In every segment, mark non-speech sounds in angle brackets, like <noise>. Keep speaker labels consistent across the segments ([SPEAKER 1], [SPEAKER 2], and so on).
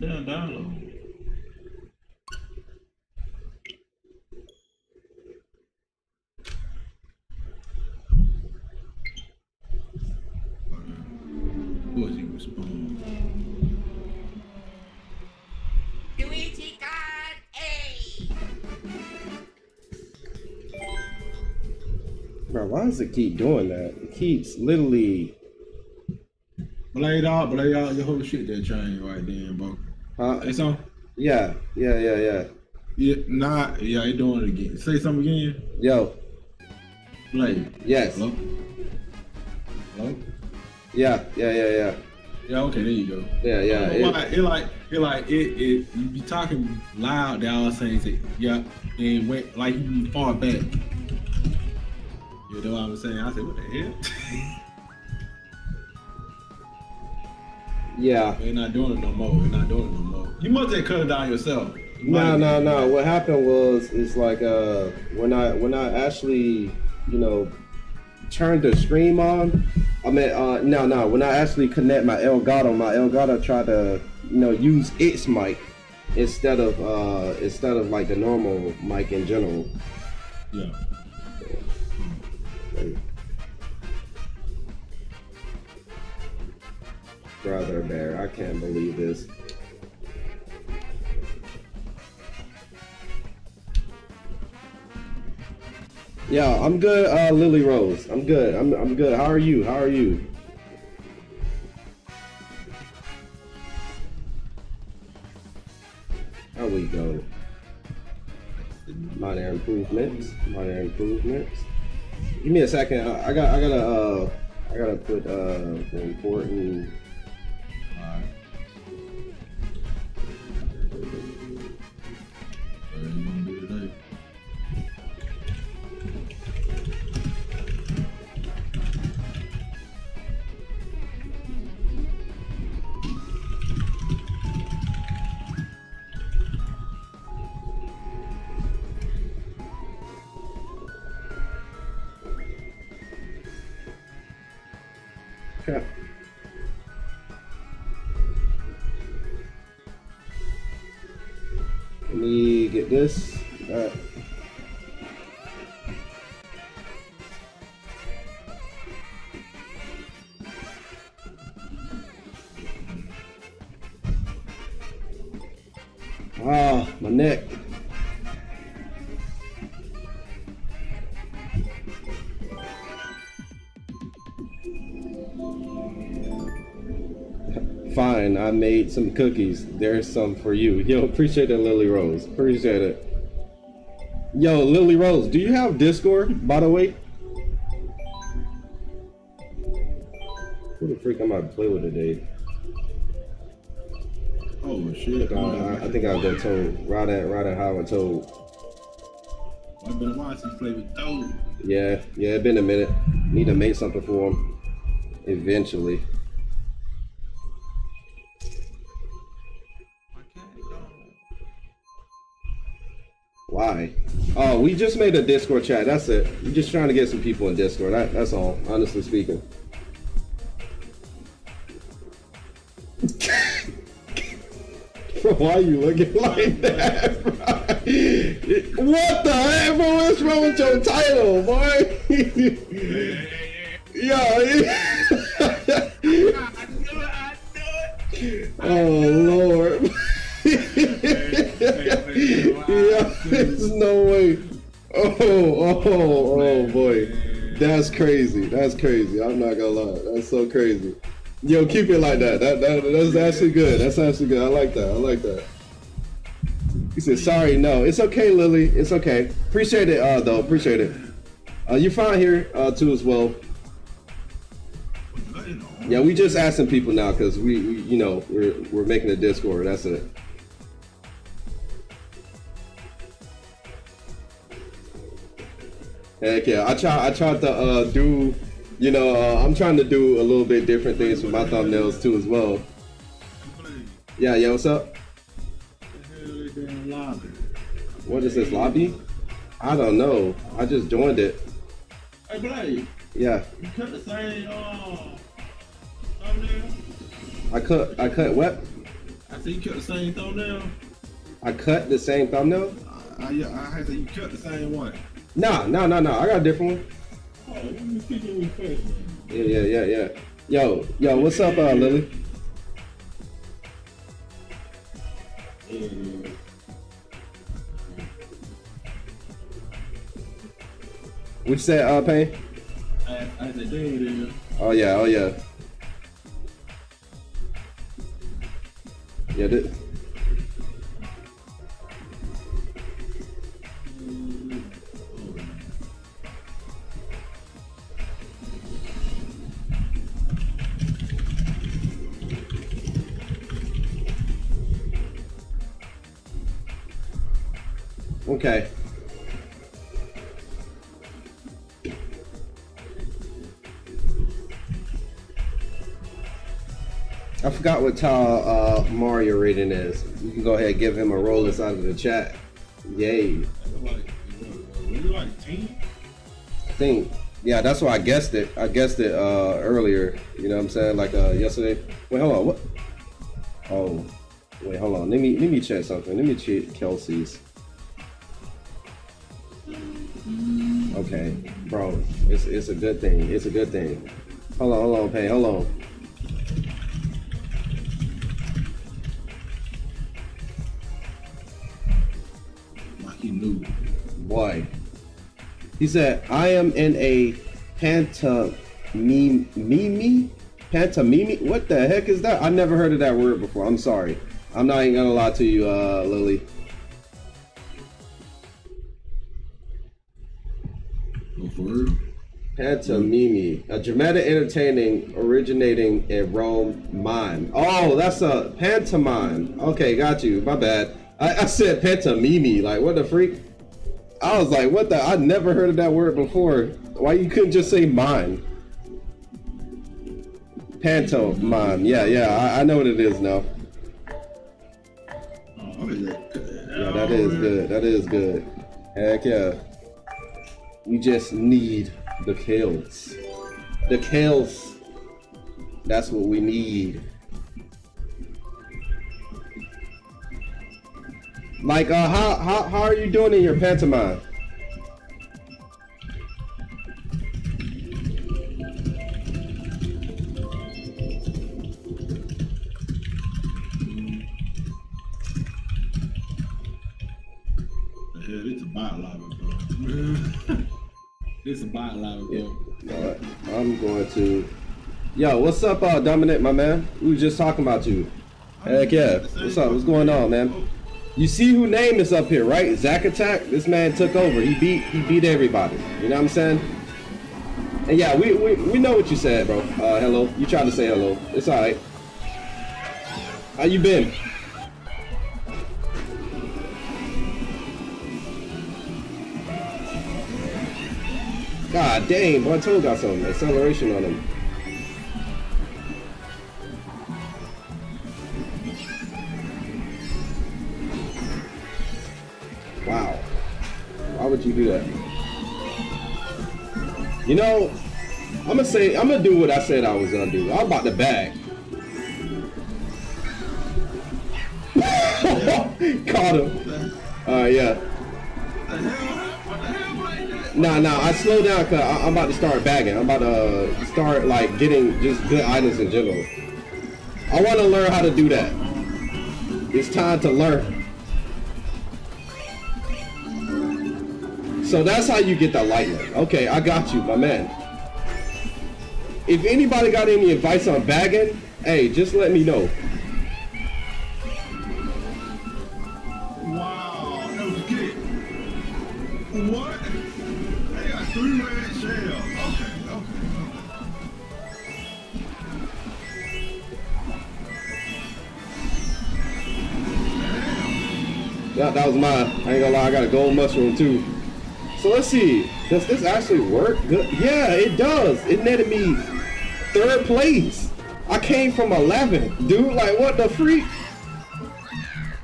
[SPEAKER 1] Damn download. Who is he respond?
[SPEAKER 2] Luigi got A.
[SPEAKER 3] Bro, why does it keep doing that? It keeps literally.
[SPEAKER 1] Blade out, blade out your whole shit that train right then, bro.
[SPEAKER 3] Uh,
[SPEAKER 1] It's on.
[SPEAKER 3] yeah, yeah, yeah, yeah.
[SPEAKER 1] Yeah, nah, yeah, they doing it again. Say something again.
[SPEAKER 3] Yo,
[SPEAKER 1] Blade.
[SPEAKER 3] yes,
[SPEAKER 1] Hello? Hello?
[SPEAKER 3] yeah, yeah, yeah, yeah,
[SPEAKER 1] Yeah, okay, there you go.
[SPEAKER 3] yeah, yeah.
[SPEAKER 1] I why,
[SPEAKER 3] It,
[SPEAKER 1] It, like it like it it you be talking loud, they all saying say, yeah, and went like you be far back. You know what I'm saying? I said, what the hell? <laughs>
[SPEAKER 3] yeah.
[SPEAKER 1] They're not doing it no more. They're not doing it no more. You must have cut it down yourself. You
[SPEAKER 3] No, no, no. What happened was, it's like uh, when I when I actually, you know, turned the stream on. I mean, uh, no, no. When I actually connect my Elgato, my Elgato tried to, you know, use its mic instead of uh instead of like the normal mic in general.
[SPEAKER 1] Yeah.
[SPEAKER 3] Brother bear, I can't believe this. Yeah, I'm good, uh, Lily Rose. I'm good. I'm, I'm good. How are you? How are you? There we go. Minor improvements. Minor improvements. Give me a second. I I got. I gotta. Uh, I gotta put uh the important. I made some cookies. There's some for you. Yo, appreciate it, Lily Rose. Appreciate it. Yo, Lily Rose, do you have Discord, by the way? Who the freak am I play with today?
[SPEAKER 1] Oh shit.
[SPEAKER 3] I, I, I think I'll go Toad. Ride at Ride at Howard Toad.
[SPEAKER 1] I've been watching play with Toad.
[SPEAKER 3] Yeah, yeah, it's been a minute. Need to make something for him. Eventually. Why? Oh, we just made a Discord chat. That's it. We're just trying to get some people in Discord. That, that's all, honestly speaking. <laughs> Bro, why are you looking <laughs> like that, bro? What the heck, bro? What's wrong with your title, boy? <laughs> Yo, oh lord. Yeah, <laughs> <laughs> there's no way. Oh, oh, oh boy. That's crazy. That's crazy. I'm not gonna lie. That's so crazy. Yo, keep it like that. That, that that's actually good. That's actually good. I like that. I like that. He said, "Sorry, no, it's okay, Lily. It's okay. Appreciate it, uh, though. Appreciate it. Uh, you're fine here, uh, too, as well. Yeah, we just asking people now because we, we, you know, we're we're making a Discord. That's it. Heck yeah, I try I tried to uh, do, you know, uh, I'm trying to do a little bit different things with my thumbnails too as well. Yeah, yeah. What's up? What is this lobby? I don't know. I just joined it.
[SPEAKER 1] Hey, Blade,
[SPEAKER 3] Yeah,
[SPEAKER 1] you cut the same uh, thumbnail?
[SPEAKER 3] I cut I cut what?
[SPEAKER 1] I So you cut the same thumbnail?
[SPEAKER 3] I cut the same thumbnail?
[SPEAKER 1] I, I, I had to you cut the same one.
[SPEAKER 3] Nah, nah, nah, nah. I got a different one.
[SPEAKER 1] Oh, let me pick your face, man.
[SPEAKER 3] Yeah, yeah, yeah, yeah. Yo, yo, what's up, uh, Lily? What you say, uh, Payne?
[SPEAKER 1] I, I said.
[SPEAKER 3] Oh yeah, oh yeah. Yeah, this, okay. I forgot what tile uh, Mario rating is. You can go ahead and give him a roll inside of the chat. Yay.
[SPEAKER 1] Like, like 10?
[SPEAKER 3] I think, yeah, that's why I guessed it. I guessed it uh, earlier. You know what I'm saying? Like uh, yesterday. Wait, hold on. What? Oh, wait, hold on. Let me let me check something. Let me check Kelsey's. Okay, bro, it's it's a good thing. It's a good thing. Hold on, Pay. Hold on.
[SPEAKER 1] Like he knew.
[SPEAKER 3] Boy. He said, I am in a pantomime. Pantomime? What the heck is that? I never heard of that word before. I'm sorry. I'm not even gonna lie to you, uh, Lily.
[SPEAKER 1] Mm-hmm.
[SPEAKER 3] Pantomime, a dramatic entertaining originating in Rome mime. Oh, that's a pantomime. Okay, got you. My bad. I, I said pantomime. Like, what the freak? I was like, what the? I never heard of that word before. Why you couldn't just say mime? Pantomime. Yeah, yeah. I, I know what it is now.
[SPEAKER 1] Oh.
[SPEAKER 3] Yeah, that is good. That is good. Heck yeah. You just need the kills. The kills. That's what we need. Like, uh, how, how, how are you doing in your pantomime?
[SPEAKER 1] Bot lava, bro.
[SPEAKER 3] Alright, I'm going to. Yo, what's up, uh, Dominic, my man? We was just talking about you. Heck yeah. What's up? What's going on, man? You see who name is up here, right? Zack Attack. This man took over. He beat he beat everybody. You know what I'm saying? And yeah, we we, we know what you said, bro. Uh, hello. You tried to say hello. It's all right. How you been? God boy, I got some acceleration on him. Wow. Why would you do that? You know, I'm gonna say I'm gonna do what I said I was gonna do. I'm about to bag. <laughs> Caught him. Uh, yeah. Nah, nah. I slow down cause I, I'm about to start bagging. I'm about to start like getting just good items in general. I want to learn how to do that. It's time to learn. So that's how you get the lightning. Okay, I got you, my man. If anybody got any advice on bagging, hey, just let me know. Yeah, that was mine. I ain't gonna lie, I got a gold mushroom too. So let's see. Does this actually work? Yeah, it does. It netted me third place. I came from 11. Dude, like what the freak?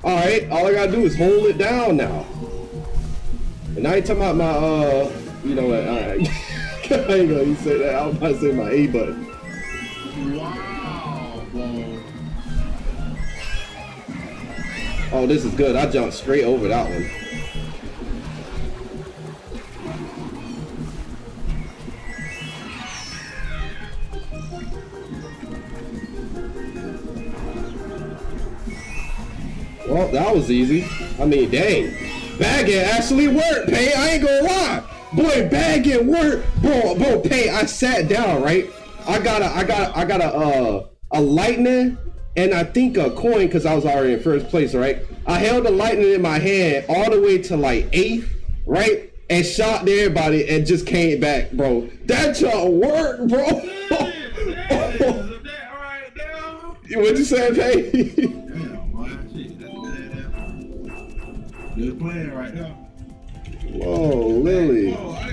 [SPEAKER 3] Alright, all I gotta do is hold it down now. And I ain't talking about my uh you know what, alright. <laughs> I ain't gonna say that. I was about to say my A button. Oh, this is good. I jumped straight over that one. Well, that was easy. I mean, dang. Bagging actually worked, Pay. I ain't gonna lie. Boy, bagging worked. Bro, bro, Pay, I sat down, right? I got a, I got, I got a, uh, a lightning and I think a coin because I was already in first place, right? I held the lightning in my hand all the way to like eighth, right? And shot everybody and just came back, bro. That y'all worked, bro. <laughs> what you saying, Pay?
[SPEAKER 1] Damn, boy, shit, that's badass. Good plan right now.
[SPEAKER 3] Whoa, Lily.
[SPEAKER 1] I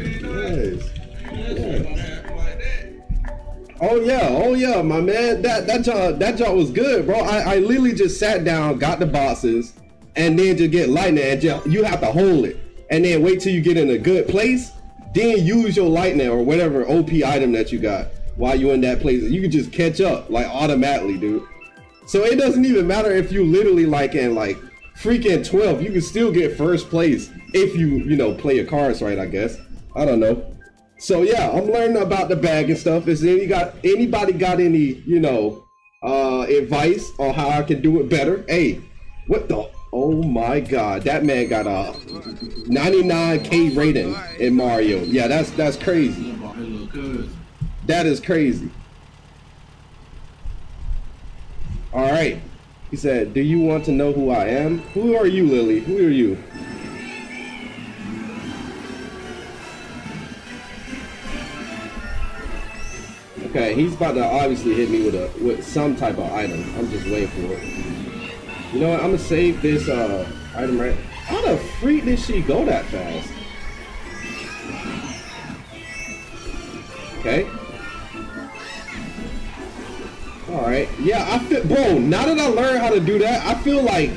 [SPEAKER 3] Oh yeah, oh yeah, my man. That that job that job was good, bro. I, I literally just sat down, got the boxes, and then just get lightning and just you have to hold it. And then wait till you get in a good place, then use your lightning or whatever OP item that you got while you're in that place. You can just catch up like automatically, dude. So it doesn't even matter if you literally like in like freaking 12, you can still get first place if you, you know, play your cards right, I guess. I don't know. So yeah, I'm learning about the bag and stuff. Is any got anybody got any, you know, uh advice on how I can do it better? Hey, what the oh my god, that man got a 99k rating in Mario. Yeah, that's that's crazy. That is crazy. All right. He said, "Do you want to know who I am? Who are you, Lily? Who are you?" Okay, he's about to obviously hit me with a with some type of item. I'm just waiting for it. You know what? I'm gonna save this uh item right. How the freak did she go that fast? Okay. All right. Yeah, I feel, bro. Now that I learned how to do that, I feel like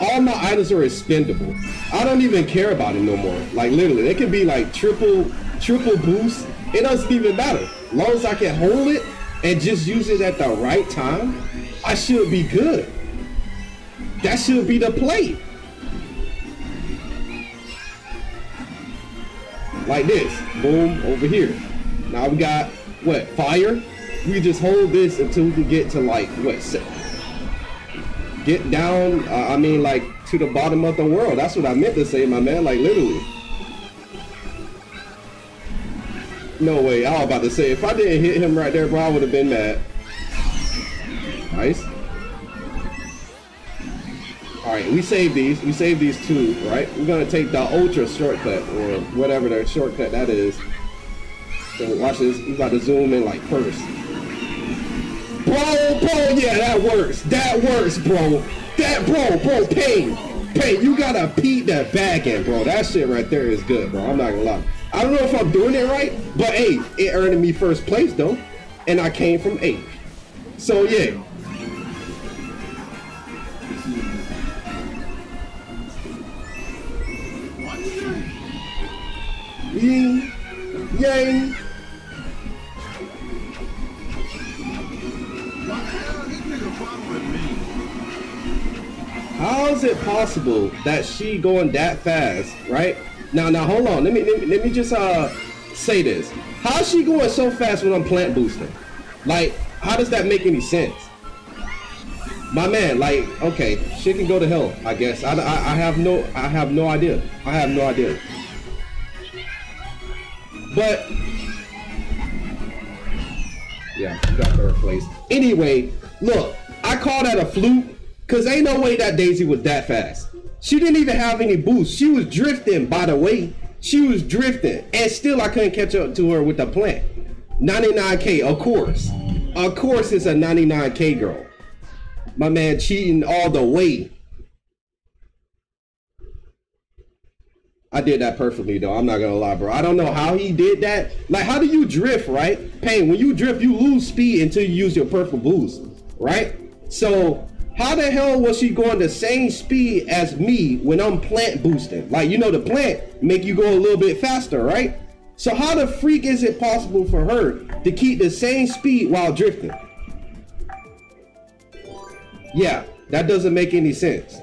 [SPEAKER 3] all my items are expendable. I don't even care about it no more. Like literally, it can be like triple, triple boost. It doesn't even matter. Long as I can hold it and just use it at the right time, I should be good. That should be the play. Like this. Boom, over here. Now we got, what, fire? We just hold this until we can get to like, what, se- get down, uh, I mean like to the bottom of the world. That's what I meant to say, my man, like literally. No way, I was about to say, if I didn't hit him right there, bro, I would have been mad. Nice. All right, we save these. We save these two, right? We're gonna take the ultra shortcut or whatever the shortcut that is. So watch this. We about to zoom in like first. Bro, bro, yeah, that works. That works, bro. That, bro, bro, pain, pain. You gotta peep that back end, bro. That shit right there is good, bro. I'm not gonna lie. I don't know if I'm doing it right, but hey, it earned me first place though, and I came from eighth. So yeah. Ying, yang. How is it possible that she going that fast, right? Now, now, hold on. Let me let me, let me just uh say this. How's she going so fast when I'm plant boosting? Like, how does that make any sense? My man, like, okay, she can go to hell. I guess. I, I, I have no I have no idea. I have no idea. But yeah, got third place. Anyway, look, I call that a fluke because ain't no way that Daisy was that fast. She didn't even have any boost. She was drifting, by the way. She was drifting, and still I couldn't catch up to her with the plant. 99k, of course. Of course, it's a 99k girl. My man cheating all the way. I did that perfectly though. I'm not gonna lie, bro. I don't know how he did that. Like, how do you drift, right? Pain. When you drift, you lose speed until you use your perfect boost, right? So, how the hell was she going the same speed as me when I'm plant boosting? Like, you know, the plant make you go a little bit faster, right? So, how the freak is it possible for her to keep the same speed while drifting? Yeah, that doesn't make any sense.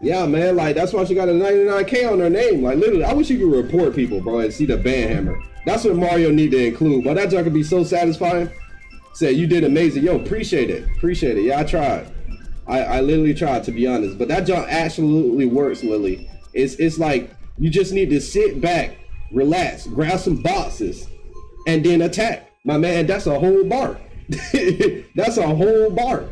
[SPEAKER 3] Yeah, man, like that's why she got a 99k on her name. Like literally, I wish you could report people, bro, and see the ban hammer. That's what Mario need to include. But that junk could be so satisfying. Said you did amazing. Yo, appreciate it. Appreciate it. Yeah, I tried. I, I literally tried to be honest. But that junk absolutely works, Lily. It's it's like you just need to sit back, relax, grab some boxes, and then attack. My man, that's a whole bar. <laughs> that's a whole bar.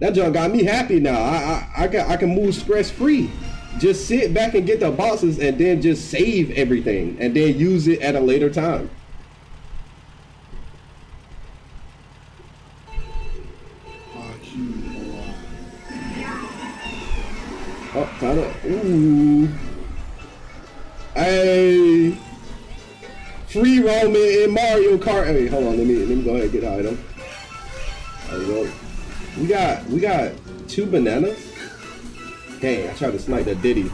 [SPEAKER 3] That junk got me happy now. I I, I can I can move stress free. Just sit back and get the boxes and then just save everything and then use it at a later time. Oh, time to, ooh. Hey. Free roaming in Mario Kart. Hey, hold on, let me let me go ahead and get the item. There we go. We got we got two bananas. Dang, I tried to snipe that Diddy.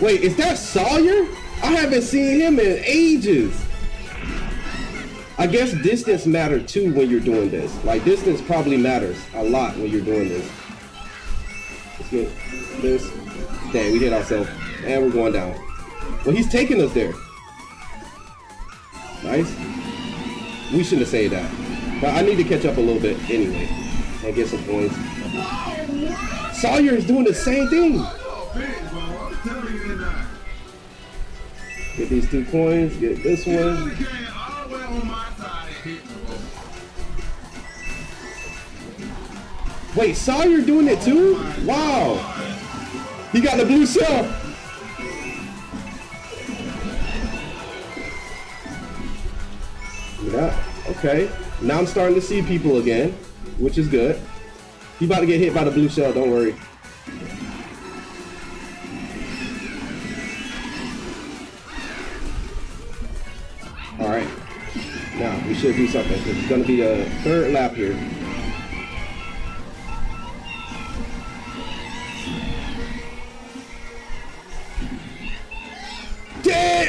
[SPEAKER 3] Wait, is that Sawyer? I haven't seen him in ages. I guess distance matter too when you're doing this. Like distance probably matters a lot when you're doing this. Let's get this. Dang, we hit ourselves. And we're going down. Well, he's taking us there. Nice. We shouldn't have said that. But I need to catch up a little bit anyway. And get some points. Sawyer is doing the same thing. Get these two coins. Get this one. Wait, Sawyer doing it too? Wow. He got the blue shell. Yeah, okay. Now I'm starting to see people again, which is good. You about to get hit by the blue shell, don't worry. Alright. Now, we should do something. It's gonna be a third lap here.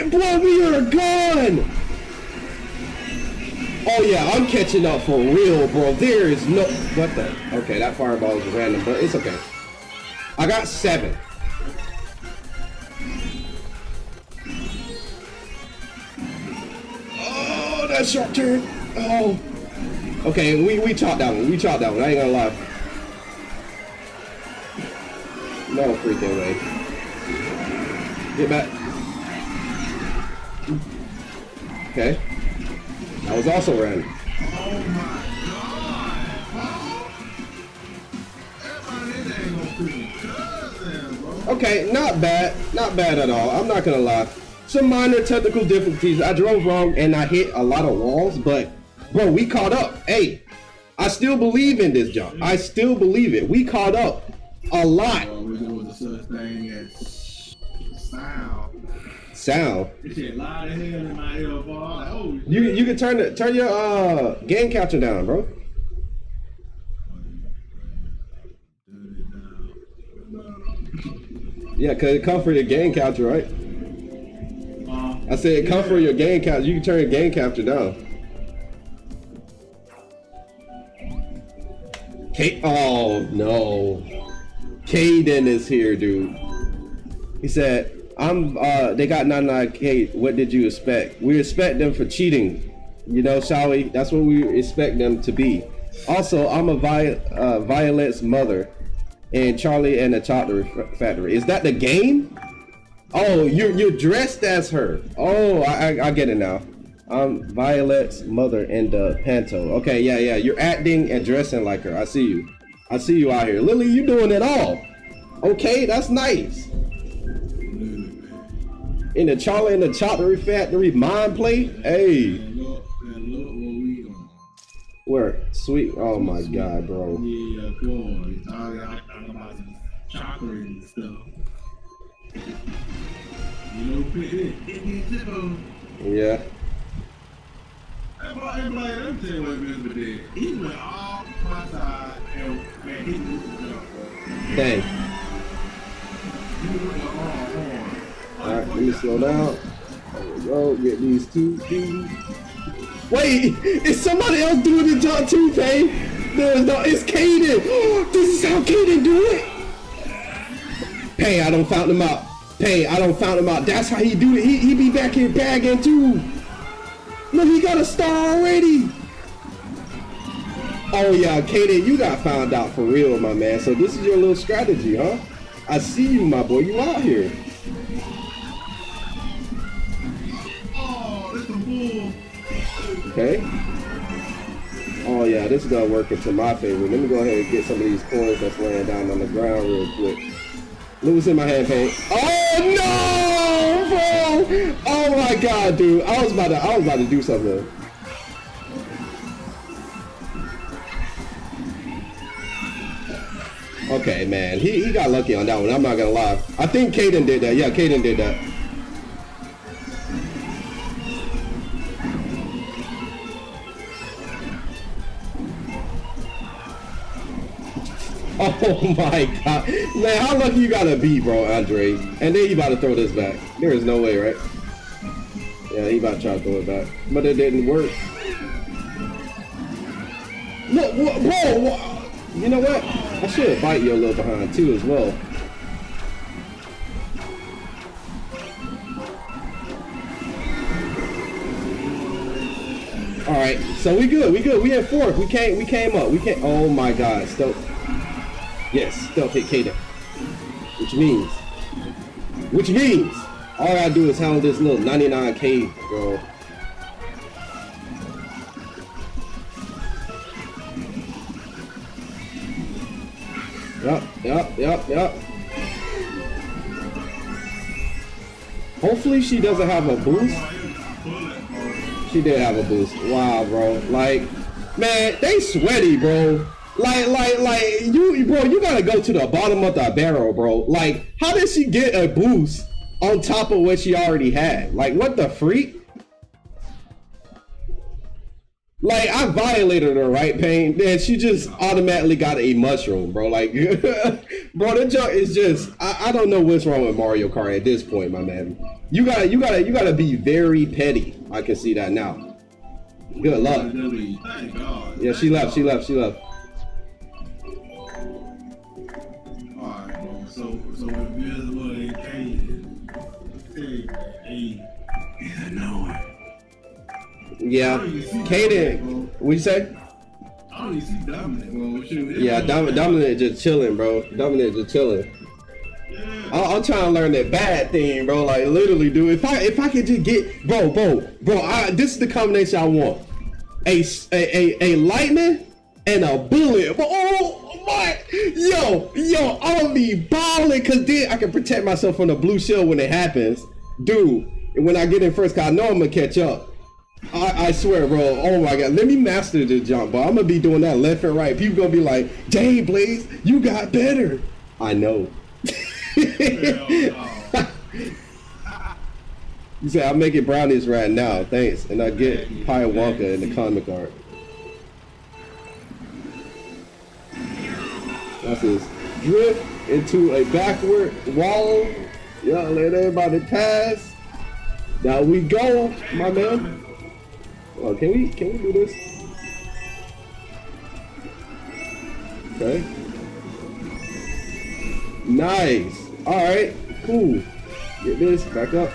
[SPEAKER 3] Damn, me, are gone! Oh yeah, I'm catching up for real, bro. There is no what the okay, that fireball is random, but it's okay. I got seven. Oh, that short turn. Oh. Okay, we, we chopped that one. We chopped that one. I ain't gonna lie. No freaking way. Get back. Okay. That was also random. Okay, not bad. Not bad at all. I'm not gonna lie. Some minor technical difficulties. I drove wrong and I hit a lot of walls, but bro, we caught up. Hey, I still believe in this jump. I still believe it. We caught up a lot.
[SPEAKER 1] Oh,
[SPEAKER 3] You you can turn the turn your uh game capture down, bro. Yeah, cause it come for your game capture, right? I said come for your game capture. You can turn your game capture down. K oh no, Caden is here, dude. He said, "I'm. uh They got 99k. What did you expect? We expect them for cheating. You know, shall we? That's what we expect them to be. Also, I'm a Vi- uh, Violet's mother, and Charlie and the Chocolate Factory. Is that the game? Oh, you're you're dressed as her. Oh, I, I I get it now. I'm Violet's mother in the panto. Okay, yeah, yeah. You're acting and dressing like her. I see you. I see you out here. Lily, you doing it all. Okay, that's nice. In the Charlie and the Chocolate Factory mind play. Hey,
[SPEAKER 1] and look, and look what we on.
[SPEAKER 3] where sweet. Oh my god, bro.
[SPEAKER 1] Yeah, boy. Talking talking about some chocolate and stuff. You know, put it, it needs to go.
[SPEAKER 3] Yeah.
[SPEAKER 1] That boy, that boy, let me tell you what Mr. He went all my side and man, he was
[SPEAKER 3] Dang.
[SPEAKER 1] he went the wrong horn.
[SPEAKER 3] All right, let me slow down. There we go. Get these two dudes. Wait, is somebody else doing the job too, Pay? No, it's Caden. <gasps> this is how Caden do it. Pay, I don't found him out. Pay, I don't found him out. That's how he do it. He, he be back here bagging too. Look, he got a star already. Oh yeah, Kaden, you got found out for real, my man. So this is your little strategy, huh? I see you, my boy. You out here. Okay. Oh yeah, this is gonna work into my favor. Let me go ahead and get some of these coins that's laying down on the ground real quick. In my hand, paint. Oh no, bro! Oh my god, dude. I was about to I was about to do something. Okay, man. He, he got lucky on that one. I'm not gonna lie. I think Caden did that. Yeah, Caden did that. <laughs> Oh my god. Man, how lucky you gotta be, bro, Andre? And then you about to throw this back. There is no way, right? Yeah, he about to try to throw it back. But it didn't work. Look, wha- you know what? I should bite you a little behind too as well. All right, so we good. We good. We in fourth. We came. We came up. We came. Oh my God, stealth. Yes, stealth hit Kaden. Which means, which means, all I do is handle this little 99k, bro. Yup, yup, yup, yup. Hopefully she doesn't have a boost. She did have a boost. Wow, bro. Like, man, they sweaty, bro. Like, like, like, you, bro, you gotta go to the bottom of the barrel, bro. Like, how did she get a boost on top of what she already had? Like, what the freak? Like, I violated her, right, Pain? Then she just automatically got a mushroom, bro. Like, <laughs> bro, that junk is just, I, I don't know what's wrong with Mario Kart at this point, my man. You gotta, you gotta, you gotta be very petty. I can see that now. Good luck.
[SPEAKER 1] Thank God.
[SPEAKER 3] Yeah, she left, she left, she left.
[SPEAKER 1] So, so invisible ain't ain't. He's annoying.
[SPEAKER 3] Yeah. Kaden, what say?
[SPEAKER 1] I don't even see Dominic, bro. Shoot,
[SPEAKER 3] Yeah, Dom- Dominic just chilling, bro. Dominic just chilling.
[SPEAKER 1] Yeah.
[SPEAKER 3] I- I'm trying to learn that bad thing, bro. Like literally, dude. If I if I could just get, bro, bro, bro. I, this is the combination I want. A a a lightning and a bullet. But oh, oh, oh my, yo, yo, I'll be balling because then I can protect myself from the blue shell when it happens, dude. And when I get in first, cause I know I'm gonna catch up. I, I swear, bro. Oh my god, let me master this jump, bro. I'm gonna be doing that left and right. People gonna be like, "Dang, Blaze, you got better." I know. You say I'm making brownies <laughs> right now, thanks, and I get Pie Wonka in the comic art. Drift into a backward wall. Yeah, let everybody pass. Now we go, my man. Oh, can we can we do this? Okay. Nice. All right. Cool. Get this back up.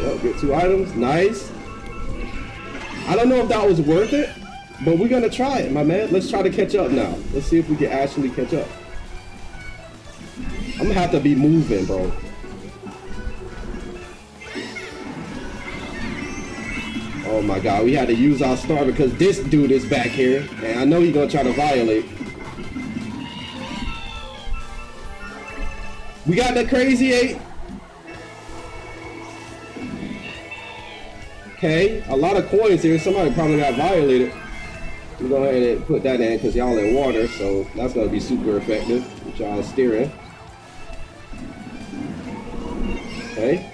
[SPEAKER 3] Yep, get two items. Nice. I don't know if that was worth it, but we're gonna try it, my man. Let's try to catch up now. Let's see if we can actually catch up. I'm gonna have to be moving, bro. Oh my god, we had to use our star because this dude is back here, and I know he's gonna try to violate. We got the crazy eight. Okay, a lot of coins here. Somebody probably got violated. We go ahead and put that in because y'all in water, so that's gonna be super effective with y'all steering. Okay.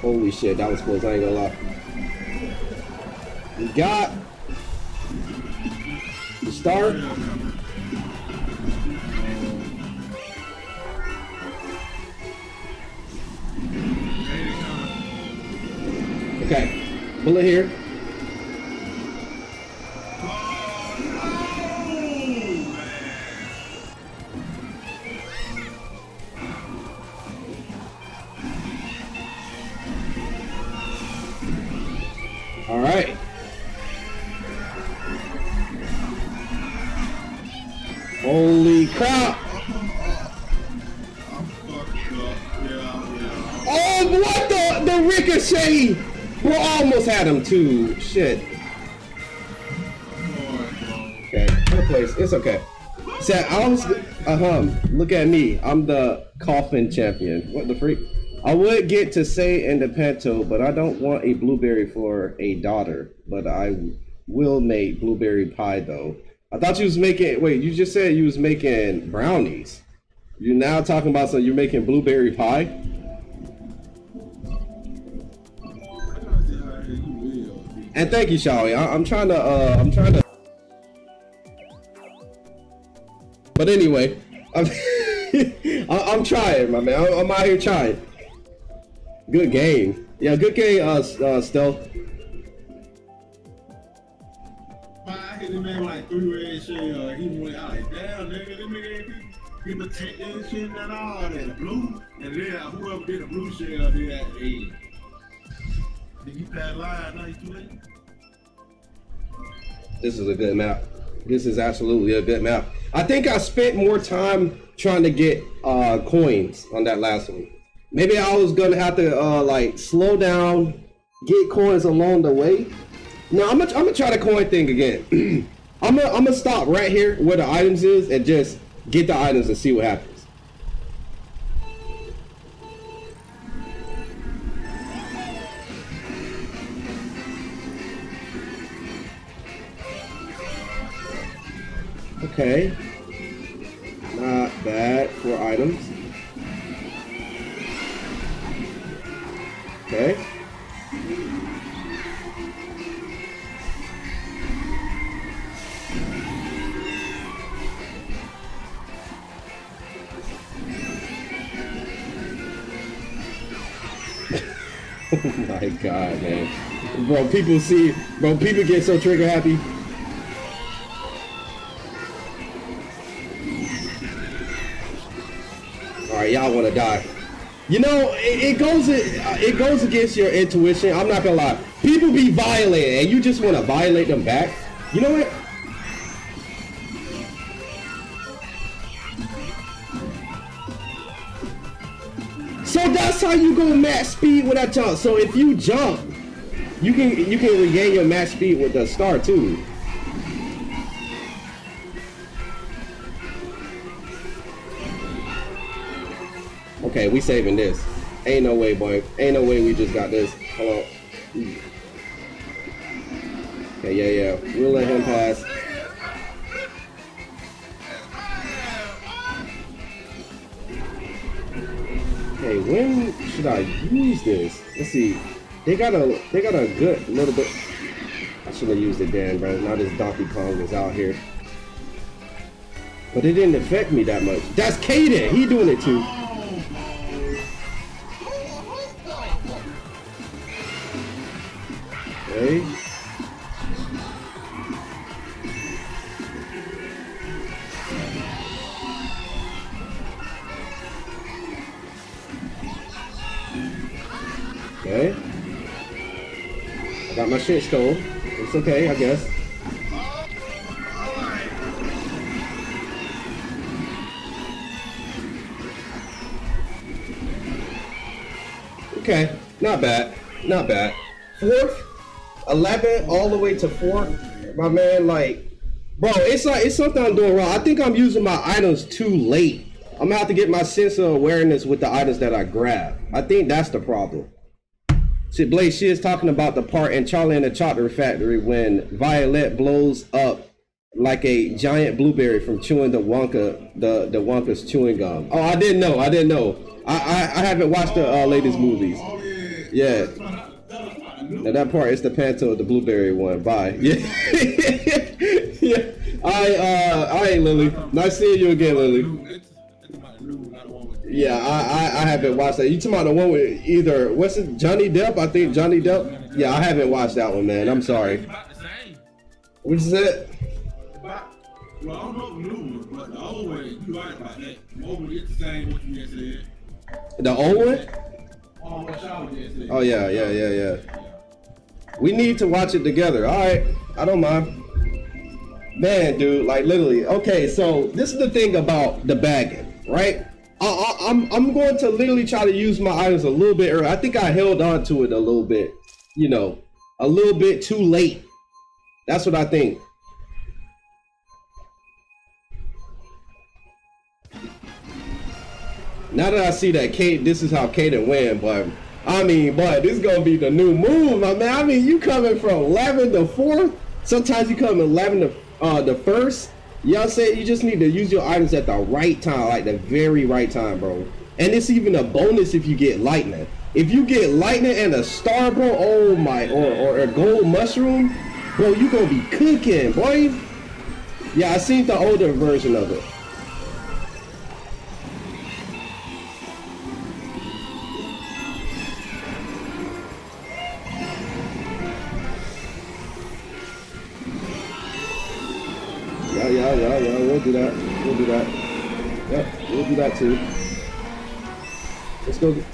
[SPEAKER 3] Holy shit, that was close. I ain't gonna lie. We got the start. Okay, bullet here. Too. Shit. Okay, good place. It's okay. So I was, uh huh. Look at me. I'm the coffin champion. What the freak? I would get to say in the panto, but I don't want a blueberry for a daughter. But I will make blueberry pie though. I thought you was making. Wait, you just said you was making brownies. You're now talking about so you're making blueberry pie. And thank you, Shawi. I, I'm trying to. Uh, I'm trying to. But anyway, I'm, <laughs> I- I'm trying, my man. I'm, out here trying. Good game. Yeah, good game, uh, uh Stealth.
[SPEAKER 1] I hit him in like three red shell. He went out like, damn, nigga, this nigga get protect that shit and all that. Blue, and then whoever did the blue shell did that. Hey. Did you.
[SPEAKER 3] This is a good map. This is absolutely a good map. I think I spent more time trying to get uh, coins on that last one. Maybe I was gonna have to uh, like slow down, get coins along the way. No, I'm gonna I'm gonna try the coin thing again. <clears throat> I'm gonna I'm gonna stop right here where the items is and just get the items and see what happens. Okay. Not bad for items. Okay. <laughs> oh my god, man. Bro, people see, bro, people get so trigger happy. Y'all want to die. You know, it, it goes it goes against your intuition. I'm not gonna lie. People be violent, and you just want to violate them back. You know what? So that's how you go max speed with that jump. So if you jump, you can you can regain your max speed with the star too. Okay, we saving this. Ain't no way, boy. Ain't no way we just got this. Hold on. Okay, yeah, yeah. We'll let him pass. Okay, when should I use this? Let's see. They got a they got a good little bit. I should have used it then, bro. Now this Donkey Kong is out here. But it didn't affect me that much. That's Kaden. He doing it too. Shit stole. It's okay, I guess. Okay, not bad, not bad. Fourth, eleven, all the way to fourth. My man, like, bro, it's like it's something I'm doing wrong. I think I'm using my items too late. I'm gonna have to get my sense of awareness with the items that I grab. I think that's the problem. See, Blaze, she is talking about the part in Charlie and the Chocolate Factory when Violet blows up like a giant blueberry from chewing the Wonka, the the Wonka's chewing gum. Oh, I didn't know. I didn't know. I I, I haven't watched the uh, latest movies.
[SPEAKER 1] Oh, yeah.
[SPEAKER 3] Yeah.
[SPEAKER 1] That's what I- that's what I knew.
[SPEAKER 3] Now that part is the panto, of the blueberry one. Bye. <laughs> Yeah. yeah. I uh, all right, Lily. Nice seeing you again, Lily. Yeah, I, I I haven't watched that. You talking about the one with either what's it, Johnny Depp? I think Johnny Depp. Yeah, I haven't watched that one, man. I'm sorry.
[SPEAKER 1] about the same.
[SPEAKER 3] Which is it?
[SPEAKER 1] Well, I don't know the new one, but the old one, you right about that. The old one, the same what you just said.
[SPEAKER 3] The old one?
[SPEAKER 1] Oh, what y'all just said.
[SPEAKER 3] Oh yeah, yeah, yeah, yeah. We need to watch it together. All right, I don't mind. Man, dude, like literally. Okay, so this is the thing about the bagging, right? I, I, I'm I'm going to literally try to use my items a little bit early. I think I held on to it a little bit, you know, a little bit too late. That's what I think. Now that I see that Kate, this is how Kaden win, but I mean, but this is gonna be the new move, my man. I mean, you coming from 11 to 4th. Sometimes you come 11 to uh, the first. Know what You just need to use your items at the right time, like the very right time, bro. And it's even a bonus if you get lightning. If you get lightning and a star, bro, oh my, or, or a gold mushroom, bro, you gonna be cooking, boy. Yeah, I seen the older version of it.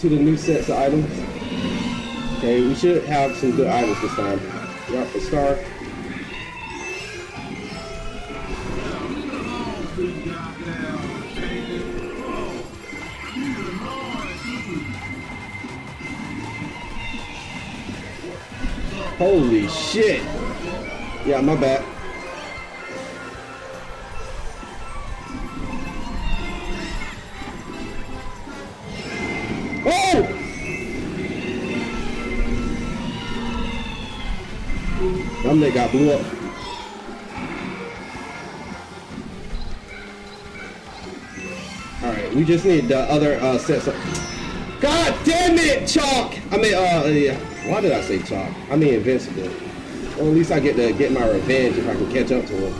[SPEAKER 3] To the new sets of items. Okay, we should have some good items this time. Yep, a star. Holy shit. Yeah, my bad. That nigga got blew up. Alright, we just need the other uh, sets of... God damn it, Chalk! I mean, uh, yeah. Why did I say Chalk? I mean Invincible. Well, at least I get to get my revenge if I can catch up to him.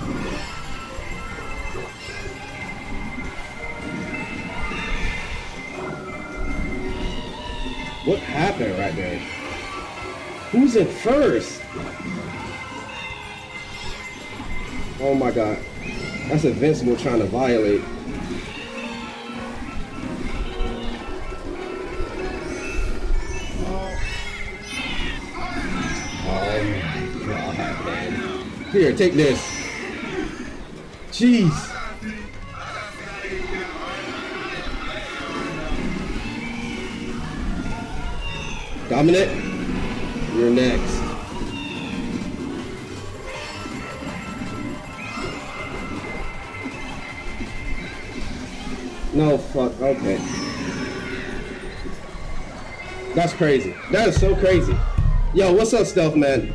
[SPEAKER 3] What happened right there? Who's in first? Oh my god. That's Invincible trying to violate. Oh my god. Here, take this. Jeez. Dominic, you're next. No, fuck, okay. That's crazy. That is so crazy. Yo, what's up, Stealth Man?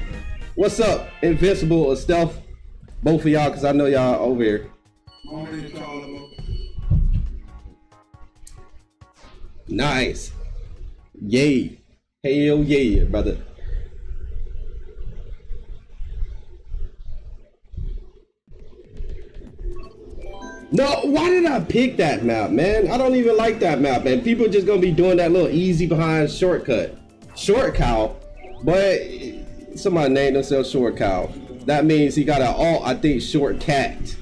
[SPEAKER 3] What's up, Invincible or Stealth? Both of y'all, because I know y'all over here. Nice. Yay. Hell yeah, brother. No, why did I pick that map, man? I don't even like that map, man. People just gonna be doing that little easy behind shortcut. Short cow, but somebody named themselves short cow. That means he got an alt, I think, short cat.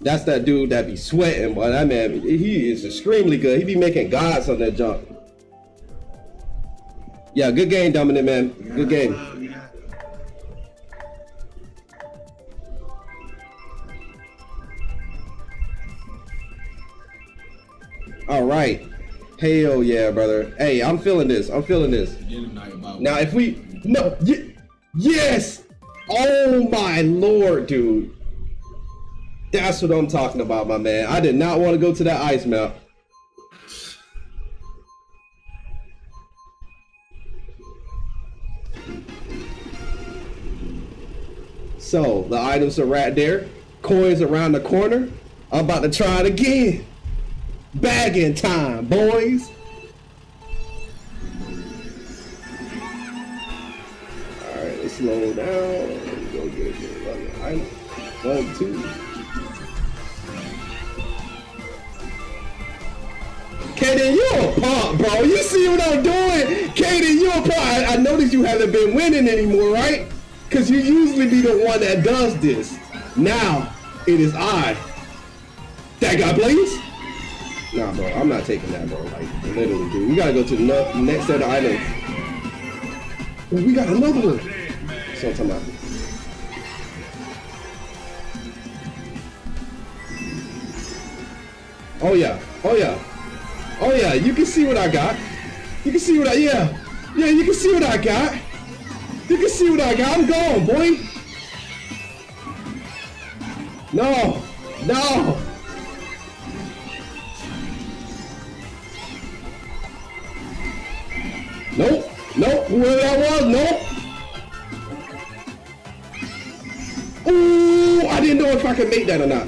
[SPEAKER 3] That's that dude that be sweating, but that man, he is extremely good. He be making gods on that jump. Yeah, good game, Dominic, man. Good game. All right. Hell yeah, brother. Hey, I'm feeling this. I'm feeling this.
[SPEAKER 1] Again tonight about
[SPEAKER 3] Now, if we no, yes. Oh my lord, dude. That's what I'm talking about, my man. I did not want to go to that ice mount. So the items are right there. Coins around the corner. I'm about to try it again. Bagging time, boys. Alright, let's slow down. Let's go get it. Item. one, two. Kaden, you're a punk, bro. You see what I'm doing? Kaden, you're a punk. I, I noticed you haven't been winning anymore, right? Because you usually be the one that does this. Now, it is I. That guy, please? Nah, bro, I'm not taking that, bro. Like, literally, dude. We gotta go to the next set of items. Oh, we got another one. That's I'm talking about. Oh yeah. Oh yeah. Oh yeah. You can see what I got. You can see what I yeah. Yeah, you can see what I got. You can see what I got. I'm gone, boy. No. No. Nope. Nope. Whoever that was, nope. Ooh, I didn't know if I could make that or not.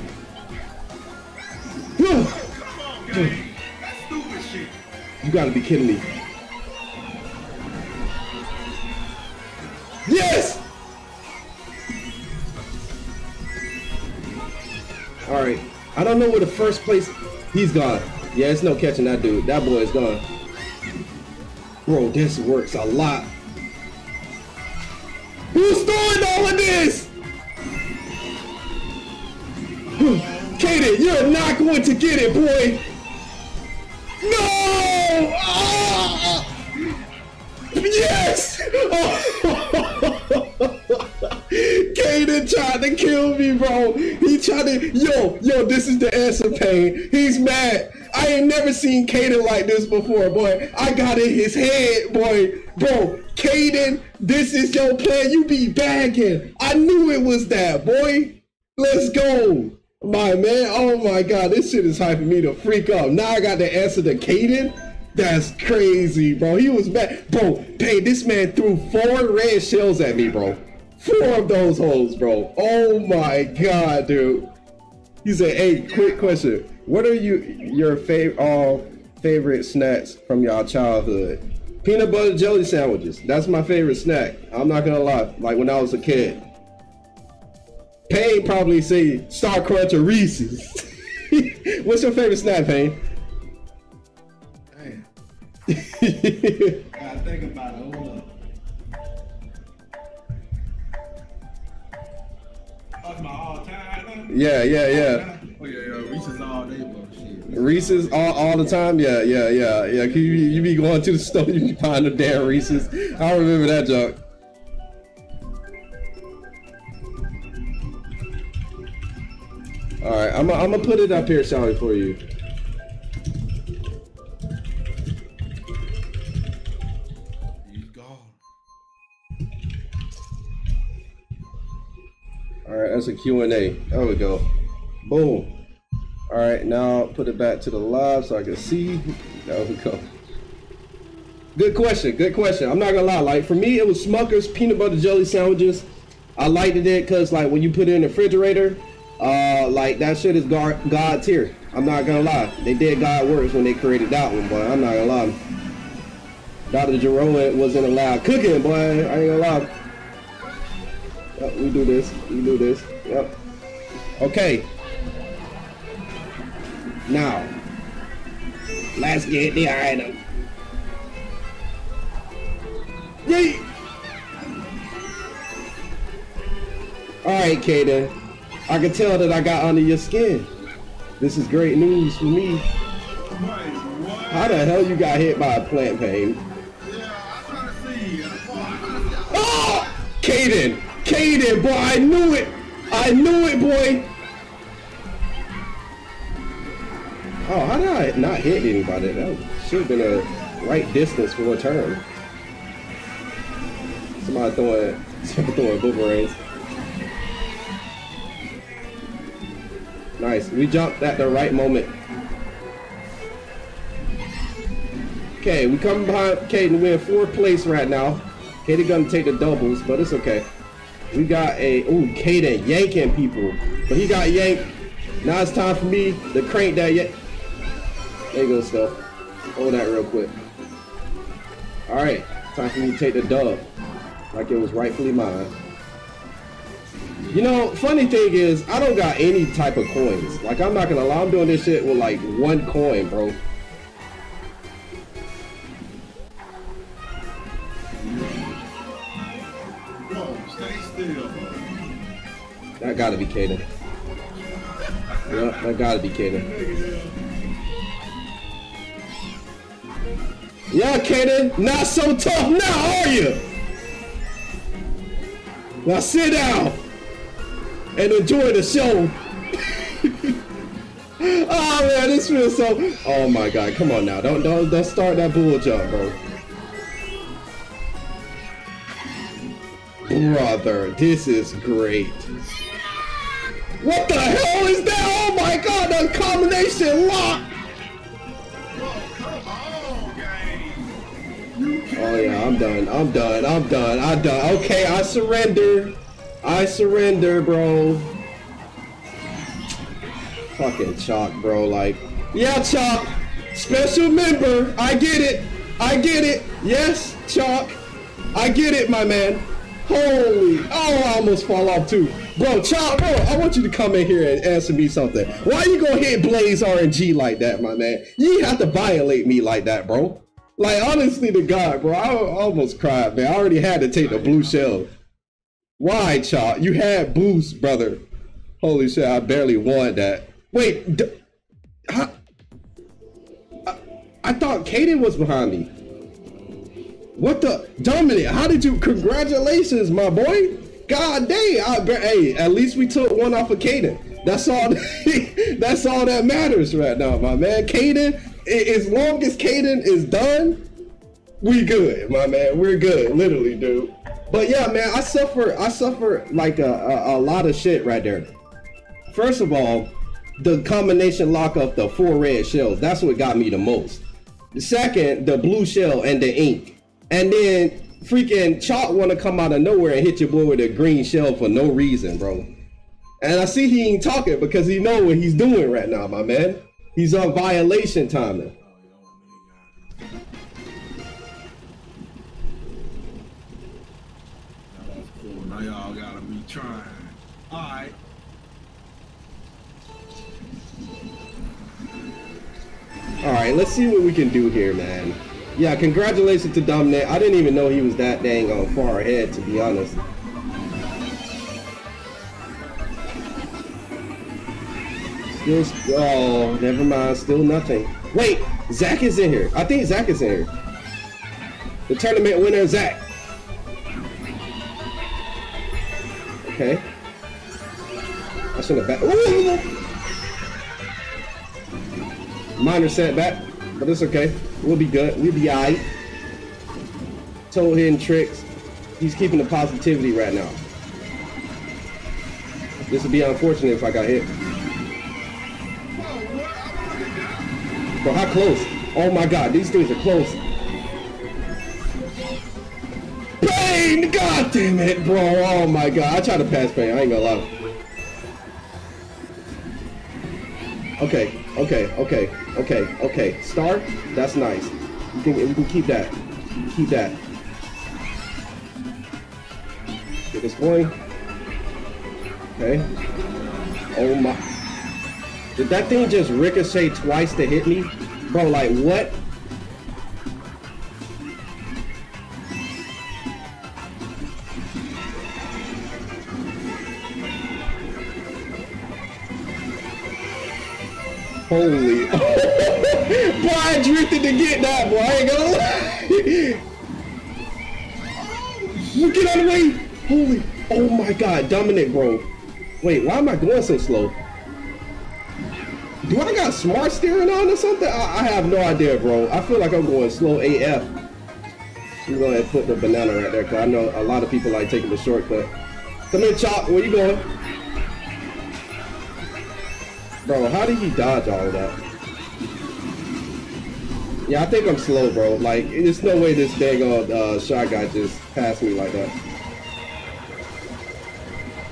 [SPEAKER 3] You gotta be kidding me. Yes! Alright. I don't know where the first place he's gone. Yeah, it's no catching that dude. That boy is gone. Bro, this works a lot. Who's throwing all of this? Kaden, you're not going to get it, boy. No! Ah! Yes! <laughs> Kaden tried to kill me, bro. He tried to. Yo, yo, this is the answer, Payne. He's mad. I ain't never seen Kaden like this before, boy. I got in his head, boy. Bro, Kaden, this is your plan. You be bagging. I knew it was that, boy. Let's go. My man, oh my god, this shit is hyping me to freak up. Now I got the answer to Kaden. That's crazy, bro. He was mad. Bro, hey, this man threw four red shells at me, bro. Four of those holes, bro. Oh my god, dude. He said, hey, quick question. What are you your favorite all favorite snacks from y'all childhood? Peanut butter jelly sandwiches. That's my favorite snack. I'm not gonna lie. Like when I was a kid. Payne probably say Star Crunch or Reese's. <laughs> What's your favorite snack, Payne?
[SPEAKER 1] Damn. <laughs> Gotta think about it. Hold up.
[SPEAKER 3] Yeah, yeah, yeah.
[SPEAKER 1] Oh yeah, yeah. Reese's all day, shit.
[SPEAKER 3] Reese's all, all the time. Yeah, yeah, yeah, yeah. You, you be going to the store, <laughs> you be buying the damn Reese's. I remember that joke. All right, I'm gonna I'm put it up here, Sally, for you. That's a Q&A. There we go. Boom. All right, now put it back to the live so I can see. There we go. Good question. Good question. I'm not gonna lie. Like for me, it was Smucker's peanut butter jelly sandwiches. I liked it because like when you put it in the refrigerator, uh, like that shit is God, God tier. I'm not gonna lie. They did God works when they created that one, but I'm not gonna lie. Dr. Jerome wasn't allowed cooking, boy. I ain't gonna lie. Yep, we do this. We do this. Yep. Okay. Now, let's get the item. Yay! All right, Kaden. I can tell that I got under your skin. This is great news for me. How the hell you got hit by a plant Payne?
[SPEAKER 1] Yeah, I'm trying to see. Boy, I'm trying to see.
[SPEAKER 3] Oh! Kaden! Kaden, boy, I knew it! I knew it, boy! Oh, how did I not hit anybody? That should have been a right distance for a turn. Somebody throwing, <laughs> somebody throwing boomerangs. Nice. We jumped at the right moment. Okay, we coming behind Kaden. We're in fourth place right now. Kaden gonna take the doubles, but it's okay. We got a ooh Kaden yanking people, but he got yanked. Now it's time for me to crank that yank. There you go, stuff. Hold that real quick. All right, time for me to take the dub, like it was rightfully mine. You know, funny thing is, I don't got any type of coins. Like I'm not gonna lie, I'm doing this shit with like one coin, bro. That gotta be Kaden. Yeah, that gotta be Kaden. Yeah, Kaden, not so tough now, are you? Now sit down and enjoy the show. <laughs> oh man, this feels so. Oh my god, come on now, don't don't don't start that bull jump, bro. Brother, this is great. What the hell is that? Oh my god, the combination lock! Oh yeah, I'm done. I'm done. I'm done. I'm done. Okay, I surrender. I surrender, bro. Fucking Chalk, bro. Like, yeah, Chalk. Special member. I get it. I get it. Yes, Chalk. I get it, my man. Holy. Oh, I almost fall off too. Bro, Chalk, bro, I want you to come in here and answer me something. Why you gonna hit Blaze RNG like that, my man? You have to violate me like that, bro. Like, honestly to God, bro, I almost cried, man. I already had to take the blue shell. Why, Chalk? You had boost, brother. Holy shit, I barely won that. Wait, I thought Kaden was behind me. What the? Dominic, how did you? Congratulations, my boy. God dang. I, hey, at least we took one off of Kaden. That's all. <laughs> that's all that matters right now, my man. Kaden, as long as Kaden is done, we good, my man. We're good, literally, dude. But yeah, man, I suffer. I suffer like a, a, a lot of shit right there. First of all, the combination lock of the four red shells. That's what got me the most. The second, the blue shell and the ink. And then freaking Chalk want to come out of nowhere and hit your boy with a green shell for no reason, bro. And I see he ain't talking because he know what he's doing right now, my man. He's on violation timing.
[SPEAKER 1] Now y'all gotta be trying. Alright.
[SPEAKER 3] All right, let's see what we can do here, man. Yeah, congratulations to Dominic. I didn't even know he was that dang uh, far ahead, to be honest. Still, oh, never mind. Still nothing. Wait, Zach is in here. I think Zach is in here. The tournament winner, Zach. Okay. I should have back. Ooh! Minor setback, but it's okay. We'll be good. We'll be alright. Total hidden tricks. He's keeping the positivity right now. This would be unfortunate if I got hit. Bro, how close? Oh my god, these things are close. Payne! God damn it, bro. Oh my god. I tried to pass Payne. I ain't gonna lie. Okay, okay, okay, okay, okay. Star, that's nice. We can, we can keep that. Keep that. Get this going. Okay. Oh my. Did that thing just ricochet twice to hit me? Bro, like what? Holy. <laughs> boy, I drifted to get that, boy. I ain't gonna get out of the way. Holy. Oh my god, Dominic, bro. Wait, why am I going so slow? Do I got smart steering on or something? I, I have no idea, bro. I feel like I'm going slow AF. We're going to put the banana right there because I know a lot of people like taking the shortcut. Come here, Chop. Where you going? Bro, how did he dodge all of that? Yeah, I think I'm slow, bro. Like, there's no way this dang old uh, shot guy just passed me like that.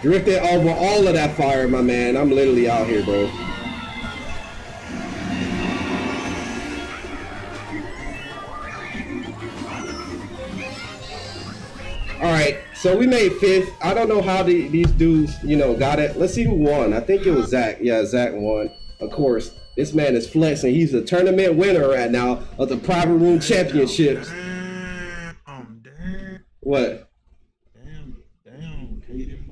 [SPEAKER 3] Drifted over all of that fire, my man. I'm literally out here, bro. So we made fifth. I don't know how the, these dudes, you know, got it. Let's see who won. I think it was uh-huh. Zach. Yeah, Zach won. Of course, this man is flexing. He's the tournament winner right now of the private room championships.
[SPEAKER 1] Damn, damn,
[SPEAKER 3] What?
[SPEAKER 1] damn, damn, Kaden.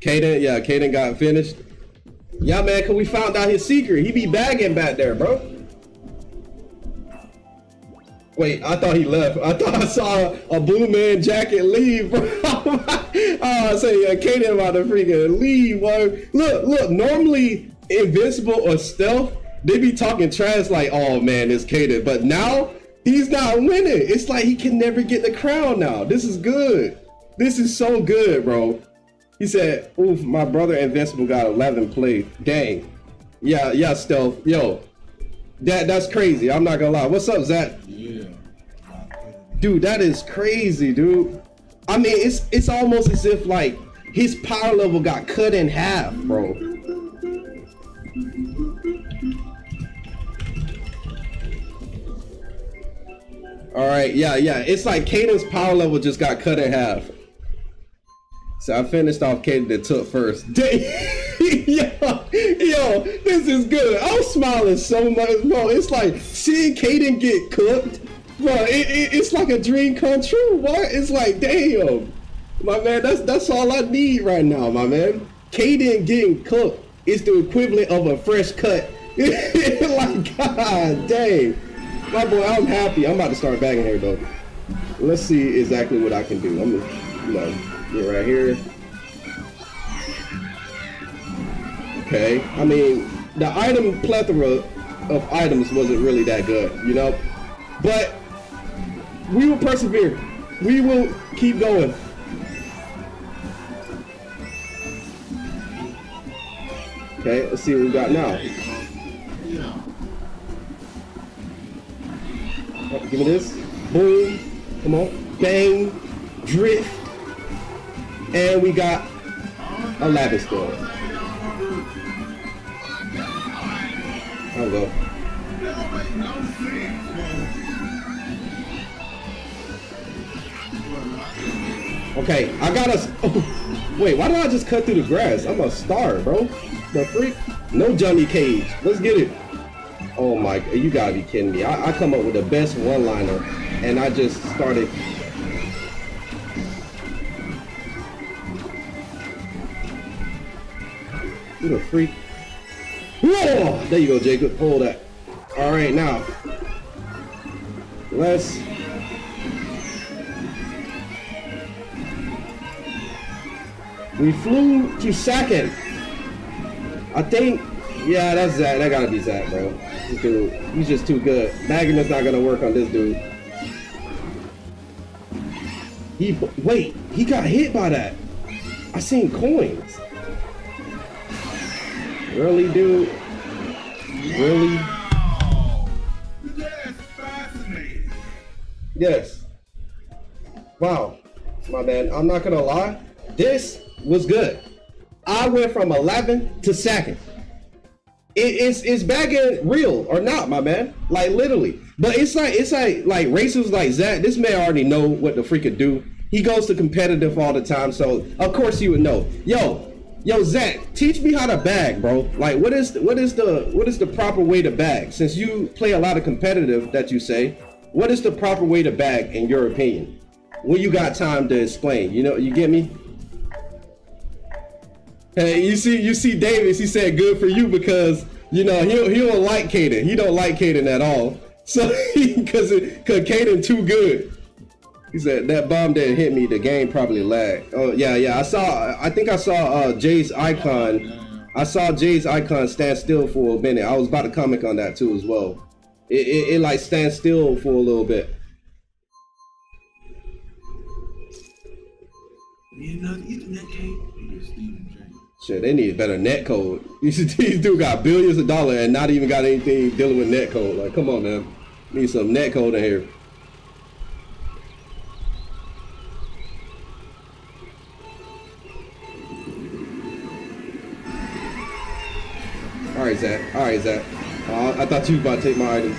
[SPEAKER 3] Kaden, yeah, Kaden got finished. Yeah, man, cause we found out his secret. He be bagging back there, bro. Wait, I thought he left. I thought I saw a blue man jacket leave, bro. <laughs> oh, I say, uh, Kaden about to freaking leave, boy. Look, look, normally Invincible or Stealth, they be talking trash like, oh man, it's Kaden. But now, he's not winning. It's like he can never get the crown now. This is good. This is so good, bro. He said, oof, my brother Invincible got 11 play. Dang. Yeah, yeah, Stealth. Yo, that that's crazy. I'm not gonna lie. What's up, Zach? Dude, that is crazy, dude. I mean, it's it's almost as if like his power level got cut in half, bro. All right, yeah, yeah. It's like Caden's power level just got cut in half. So I finished off Caden that took first. <laughs> Dang. yo, yo, this is good. I'm smiling so much, bro. It's like seeing Caden get cooked, bro. It, it, it's like a dream come true. What? It's like, damn, my man. That's that's all I need right now, my man. Caden getting cooked is the equivalent of a fresh cut. <laughs> like, god dang, my boy. I'm happy. I'm about to start bagging here though. Let's see exactly what I can do. I'm gonna, you know, get right here. Okay, I mean, the item plethora of items wasn't really that good, you know? But we will persevere. We will keep going. Okay, let's see what we got now. Give me this. Boom. Come on. Bang. Drift. And we got a lava store. I'll go. Okay, I got us. <laughs> Oh, wait, why did I just cut through the grass? I'm a star, bro. The freak? No Johnny Cage. Let's get it. Oh my, you gotta be kidding me. I, I come up with the best one-liner, and I just started. You the freak. Whoa! There you go, Jacob. Hold that. All right, now. Let's We flew to second. I think, yeah, that's Zach. That gotta be Zach, bro. This dude, he's just too good. Magnum's not gonna work on this dude. He, wait, he got hit by that. I seen coins. Really, dude? Really? Yes. Wow. My man, I'm not gonna lie. This was good. I went from 11 to second. It, it's it's bagging real or not, my man. Like literally. But it's like it's like like racers like Zach. This man already know what the freak could do. He goes to competitive all the time, so of course he would know. Yo, yo, Zach, teach me how to bag, bro. Like, what is what is the what is the proper way to bag? Since you play a lot of competitive, that you say, what is the proper way to bag in your opinion? When you got time to explain, you know, you get me? Hey, you see, you see, Davis. He said, "Good for you," because you know he he don't like Caden. He don't like Caden at all. So because because Caden too good. He said that bomb didn't hit me. The game probably lagged. Oh yeah, yeah. I saw. I think I saw uh, Jay's icon. I saw Jay's icon stand still for a minute. I was about to comment on that too as well. It it, it like stands still for a little bit.
[SPEAKER 1] You know, is Stephen James.
[SPEAKER 3] Shit, they need better net code. <laughs> These these dude got billions of dollars and not even got anything dealing with net code. Like, come on, man. Need some net code in here. All right, Zach. All right, Zach. Uh, I thought you was about to take my items.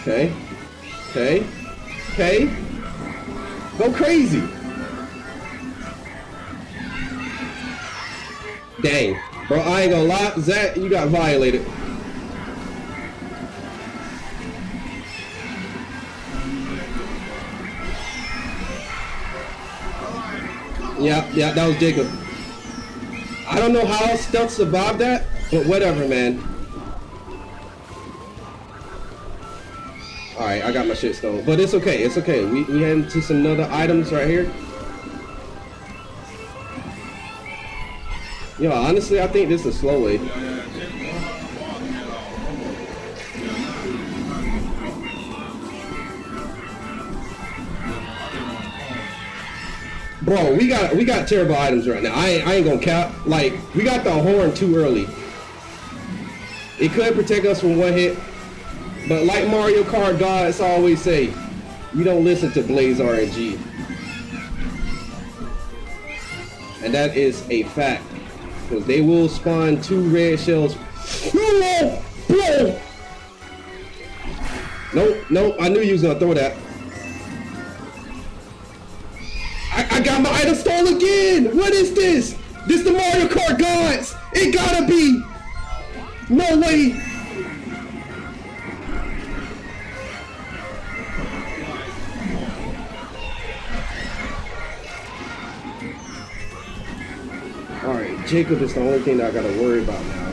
[SPEAKER 3] Okay. Okay. Okay. Go crazy. Dang. Bro, I ain't gonna lie. Zach, you got violated. Yeah, yeah, that was Jacob. I don't know how Stealth survived that, But whatever, man. All right, I got my shit stolen, but it's okay. It's okay. We we heading to some other items right here. Yo, honestly, I think this is a slow way. Bro, we got we got terrible items right now. I I ain't gonna cap. Like we got the horn too early. It could protect us from one hit, but like Mario Kart gods always say, you don't listen to Blaze RNG, and that is a fact because they will spawn two red shells. <laughs> Nope, nope. I knew you was gonna throw that. I, I got my item stolen again! What is this? This the Mario Kart gods! It gotta be! No way! Jacob is the only thing that I gotta worry about now.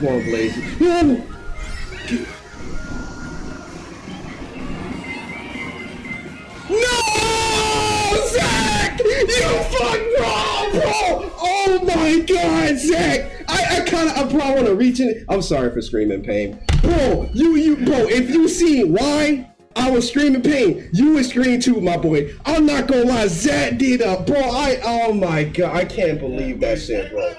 [SPEAKER 3] Come on, Blaze. No! Zach! You fuck bro, bro! Oh my god, Zach! I, I kinda I probably wanna reach in. I'm sorry for screaming Payne. Bro, you you bro, if you seen why I was screaming Payne, you was screaming too, my boy. I'm not gonna lie, Zach did a bro, I oh my god, I can't believe that shit, bro.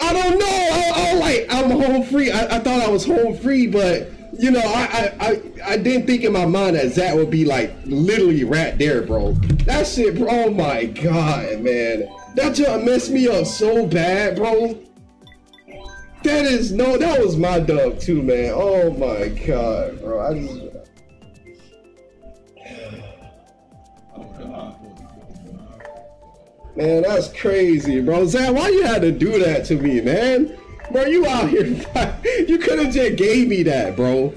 [SPEAKER 3] I don't know. I, I like, I'm home free. I, I thought I was home free, but you know, I, I I I didn't think in my mind that Zach would be like literally right there, bro. That shit, bro. Oh my god, man. That just messed me up so bad, bro. That is no. That was my dub too, man. Oh my god, bro. I just. Man, that's crazy, bro. Zach, why you had to do that to me, man? Bro, you out here. <laughs> You could have just gave me that, bro.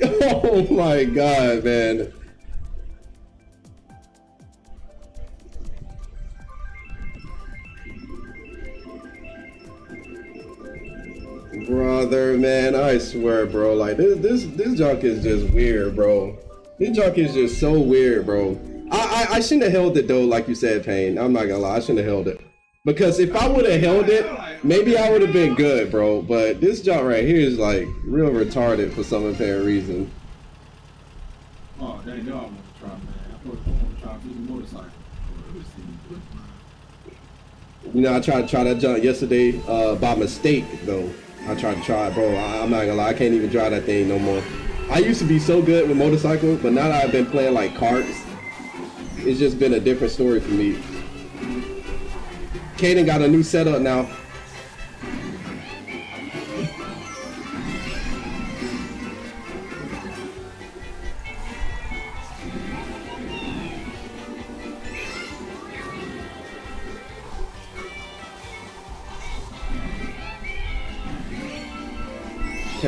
[SPEAKER 3] <laughs> Oh my god, man. Brother, man, I swear, bro. Like this, this, this junk is just weird, bro. This junk is just so weird, bro. I, I, I shouldn't have held it though, like you said, Payne. I'm not gonna lie, I shouldn't have held it. Because if I would have held it, maybe I would have been good, bro. But this junk right here is like real retarded for some apparent reason.
[SPEAKER 1] Oh, dang, y'all want to try, man. I you want to try to use a motorcycle. Let me see.
[SPEAKER 3] You know, I tried to try that jump yesterday uh, by mistake, though. I tried to try it, bro. I, I'm not gonna lie, I can't even drive that thing no more. I used to be so good with motorcycles, but now that I've been playing like carts, it's just been a different story for me. Kaden got a new setup now.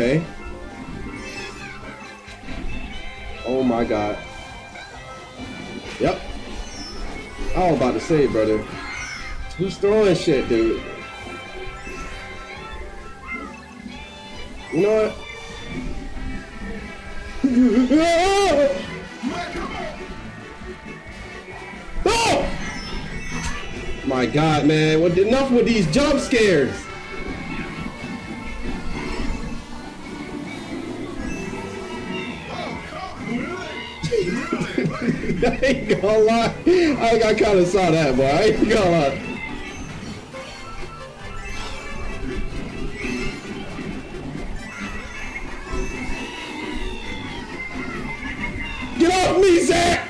[SPEAKER 3] Okay. Oh my god. Yep. I was about to say, brother. Who's throwing shit, dude? You know what? <laughs> oh! My god, man. What enough with these jump scares? <laughs> I ain't gonna lie. I, I kind of saw that, boy. I ain't gonna lie. Get off me, Zach!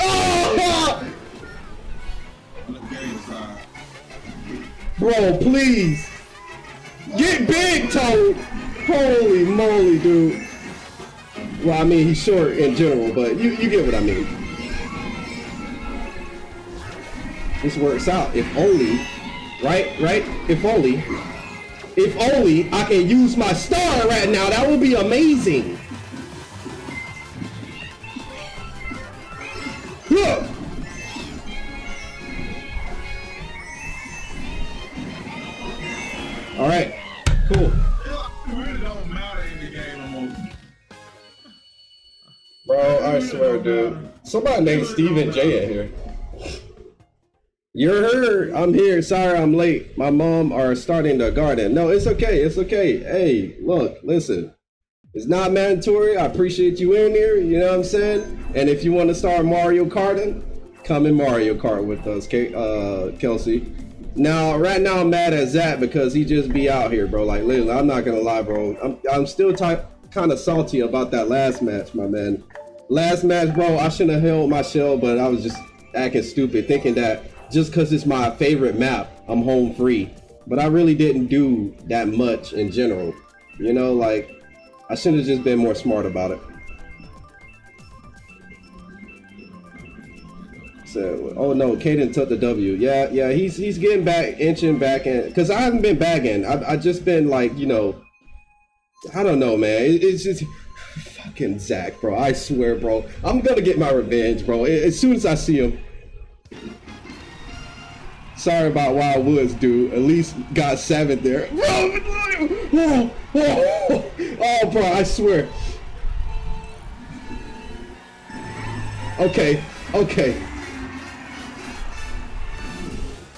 [SPEAKER 3] Oh! <laughs> Bro, please. Get big, Toad. Holy moly, dude. Well, I mean, he's short in general, but you, you get what I mean. This works out. If only, right, right? If only, if only I can use my star right now, that would be amazing. Somebody named Steven J in here. You're heard. I'm here. Sorry I'm late. My mom are starting the garden. No, it's okay. It's okay. Hey, look, listen. It's not mandatory. I appreciate you in here. You know what I'm saying? And if you want to start Mario Karting, come in Mario Kart with us, K- uh, Kelsey. Now, right now, I'm mad at Zach because he just be out here, bro. Like, literally, I'm not gonna lie, bro. I'm, I'm still ty- kind of salty about that last match, my man. Last match, bro, I shouldn't have held my shell, but I was just acting stupid, thinking that just because it's my favorite map, I'm home free. But I really didn't do that much in general. You know, like, I should have just been more smart about it. So, oh no, Caden took the W. Yeah, yeah, he's he's getting back, inching back in. Cause I haven't been bagging. I've I just been like, you know, I don't know, man. It, it's just fucking Zach, bro. I swear, bro. I'm gonna get my revenge, bro. As soon as I see him. Sorry about Wild Woods, dude. At least got seven there. <laughs> Oh, bro, I swear. Okay, okay.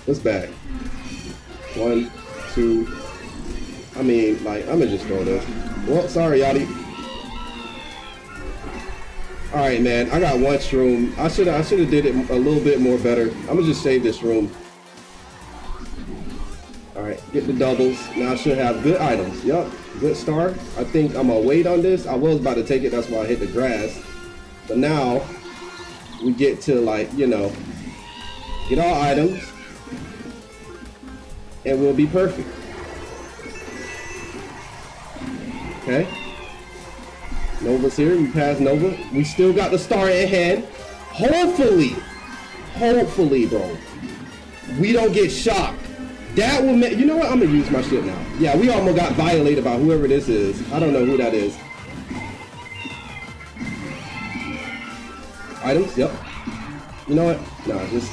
[SPEAKER 3] What's back? One, two. I mean, like, I'm gonna just throw this. Well, sorry, Yachty. All right, man. I got one room. I should I should have did it a little bit more better. I'm gonna just save this room. All right, get the doubles. Now I should have good items. Yup, good start. I think I'm gonna wait on this. I was about to take it. That's why I hit the grass. But now we get to like you know get all items, and we'll be perfect. Okay. Nova's here. We passed Nova. We still got the star at hand. Hopefully, hopefully, bro, we don't get shocked. That will make. You know what? I'm gonna use my shit now. Yeah, we almost got violated by whoever this is. I don't know who that is. Items. Yep. You know what? Nah, just.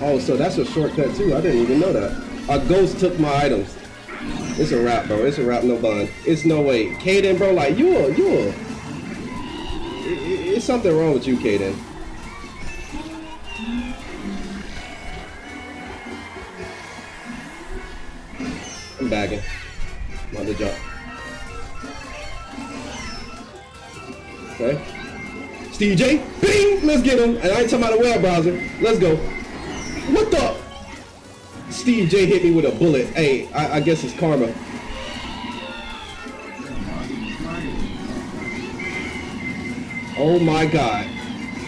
[SPEAKER 3] Oh, so that's a shortcut too. I didn't even know that. A ghost took my items. It's a wrap, bro. It's a wrap, no bun. It's no way. Kaden, bro, like, you a, you a... It, it, it's something wrong with you, Kaden. I'm bagging. I'm on the jump. Okay. Steve J, bing! Let's get him. And I ain't talking about a web browser. Let's go. What the? Steve J hit me with a bullet. Hey, I, I guess it's karma. Oh my god.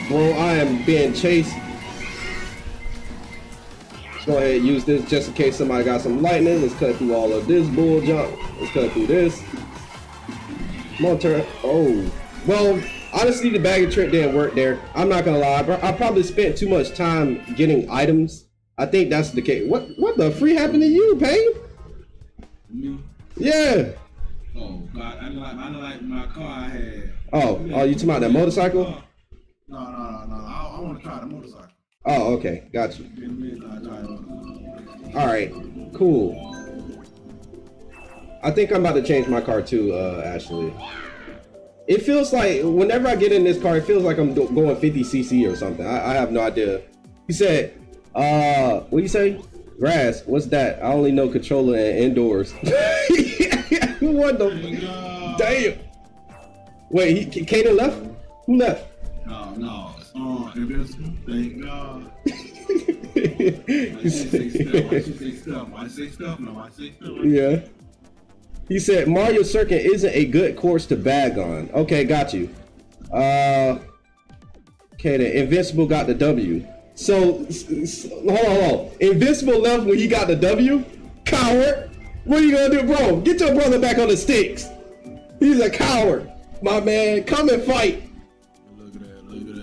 [SPEAKER 3] Bro, I am being chased. Let's go ahead and use this just in case somebody got some lightning. Let's cut through all of this bull jump. Let's cut through this. Come on, turn. Oh. Well, honestly, the bag of trick didn't work there. I'm not gonna lie. I probably spent too much time getting items I think that's the case. What what the free happened to you, Payne?
[SPEAKER 1] Me?
[SPEAKER 3] Yeah.
[SPEAKER 1] Oh God, I like I like my car I had.
[SPEAKER 3] Oh, oh, you talking about that motorcycle?
[SPEAKER 1] No, no, no, no. I, I want to try the motorcycle.
[SPEAKER 3] Oh, okay, got you.
[SPEAKER 1] In a minute, I try it.
[SPEAKER 3] All right, cool. I think I'm about to change my car too, uh, Ashley. It feels like whenever I get in this car, it feels like I'm going 50 cc or something. I, I have no idea. He said, uh, what do you say? Grass. What's that? I only know controller and indoors. <laughs> what the?
[SPEAKER 1] God.
[SPEAKER 3] Damn. Wait, he Kaden left? Who left?
[SPEAKER 1] No, no. On invincible. Thank God. <laughs>
[SPEAKER 3] He
[SPEAKER 1] say stuff? Why say stuff? Why say stuff? No, why say stuff?
[SPEAKER 3] yeah. He said Mario Circuit isn't a good course to bag on. Okay, got you. Uh, okay, the Invincible got the W. So, hold on, hold on. Invincible left when he got the W? Coward! What are you gonna do, bro? Get your brother back on the sticks. He's a coward. My man, come and fight.
[SPEAKER 1] Look at that. Look at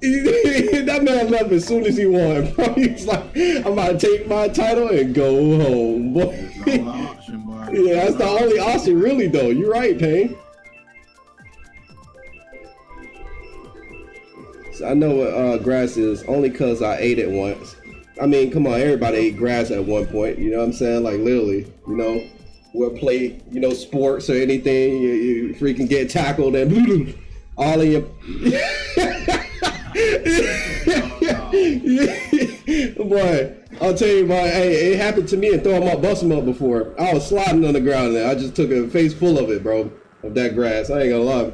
[SPEAKER 1] that. <laughs>
[SPEAKER 3] that man left as soon as he won, <laughs> bro. He was like, I'm about to take my title and go home, boy.
[SPEAKER 1] All option, boy. <laughs>
[SPEAKER 3] Yeah, that's the only option, really, though. You're right, Payne. I know what uh, grass is only because I ate it once. I mean, come on, everybody ate grass at one point. You know what I'm saying? Like, literally, you know? we'll play, you know, sports or anything, you, you freaking get tackled and <laughs> all in your. <laughs> boy, I'll tell you, boy, hey, it happened to me and throw him up, bust him up before. I was sliding on the ground there. I just took a face full of it, bro, of that grass. I ain't gonna lie.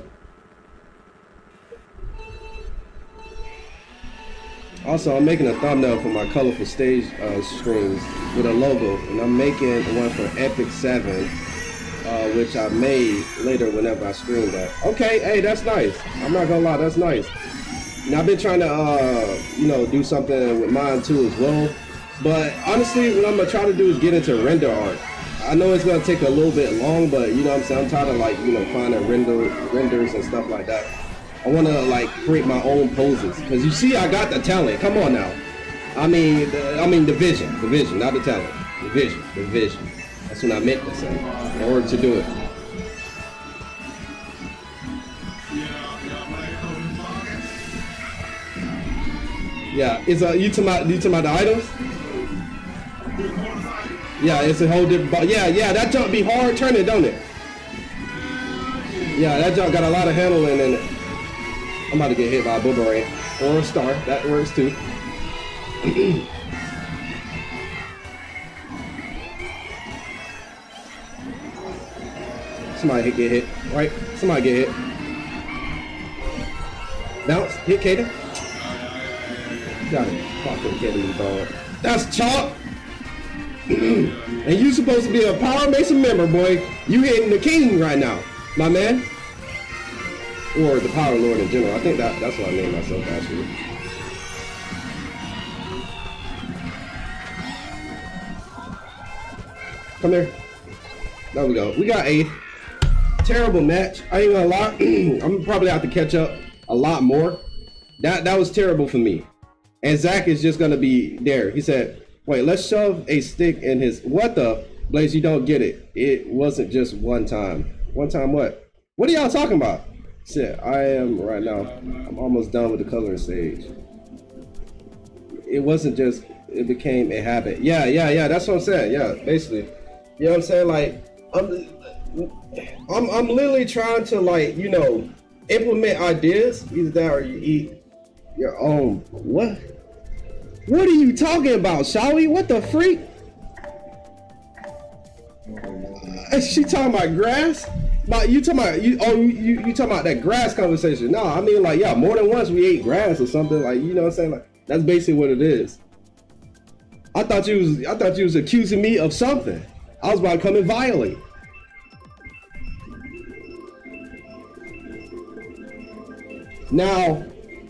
[SPEAKER 3] Also, I'm making a thumbnail for my colorful stage uh, streams with a logo, and I'm making one for Epic 7, uh, which I made later whenever I stream that. Okay, hey, that's nice. I'm not gonna lie, that's nice. And I've been trying to, uh, you know, do something with mine too as well. But honestly, what I'm gonna try to do is get into render art. I know it's gonna take a little bit long, but you know what I'm saying? I'm tired of like, you know, finding render renders and stuff like that. I want to like create my own poses because you see, I got the talent. Come on now. I mean, the, I mean the vision, the vision, not the talent. The vision, the vision. That's what I meant to say. In order to do it. Yeah, it's a uh, you talking about you talking about the items? Yeah, it's a whole different. Yeah, yeah, that jump be hard turning, don't it? Yeah, that jump got a lot of handling in it. I'm about to get hit by a boomerang or a star. That works too. <clears throat> Somebody get hit, right? Somebody get hit. Bounce, hit Kaden. Got it. Fucking kidding me, dog. That's chalk. <clears throat> and you supposed to be a Power Mason member, boy. You hitting the king right now, my man or the Power Lord in general. I think that that's what I named myself actually. Come here. There we go. We got eighth. Terrible match. I ain't gonna lie. <clears throat> I'm probably have to catch up a lot more. That that was terrible for me. And Zach is just gonna be there. He said, "Wait, let's shove a stick in his what the Blaze? You don't get it. It wasn't just one time. One time what? What are y'all talking about?" Shit, I am right now. I'm almost done with the coloring stage. It wasn't just. It became a habit. Yeah, yeah, yeah. That's what I'm saying. Yeah, basically. You know what I'm saying? Like, I'm, I'm, I'm literally trying to like, you know, implement ideas. Either that or you eat your own. What? What are you talking about, Shawi? What the freak? Is she talking about grass? But you talking about you? Oh, you you talking about that grass conversation? No, I mean like yeah, more than once we ate grass or something. Like you know what I'm saying? Like that's basically what it is. I thought you was I thought you was accusing me of something. I was about to come and violate. Now,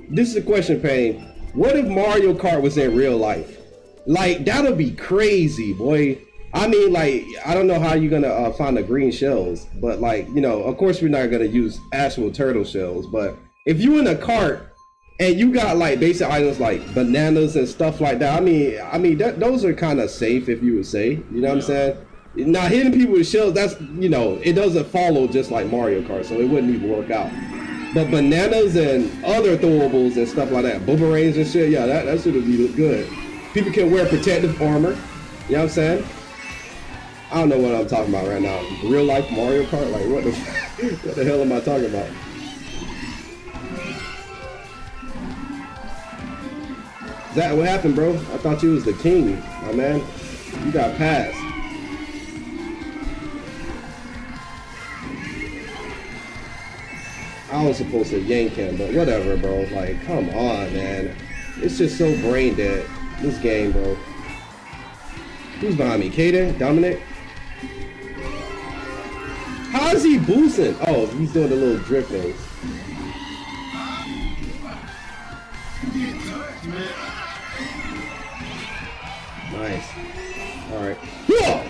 [SPEAKER 3] this is a question, Payne. What if Mario Kart was in real life? Like that'll be crazy, boy. I mean, like, I don't know how you're gonna uh, find the green shells, but like, you know, of course we're not gonna use actual turtle shells. But if you in a cart and you got like basic items like bananas and stuff like that, I mean, I mean, that, those are kind of safe if you would say. You know what I'm saying? Now hitting people with shells, that's you know, it doesn't follow just like Mario Kart, so it wouldn't even work out. But bananas and other throwables and stuff like that, boomerangs and shit, yeah, that, that should be good. People can wear protective armor. You know what I'm saying? I don't know what I'm talking about right now. Real life Mario Kart? Like what the <laughs> what the hell am I talking about? That what happened, bro? I thought you was the king, my man. You got passed. I was supposed to yank him, but whatever, bro. Like, come on, man. It's just so brain dead. This game, bro. Who's behind me? Kaden? Dominic? How is he boosting? Oh, he's doing a little things. Nice. Alright. Yeah!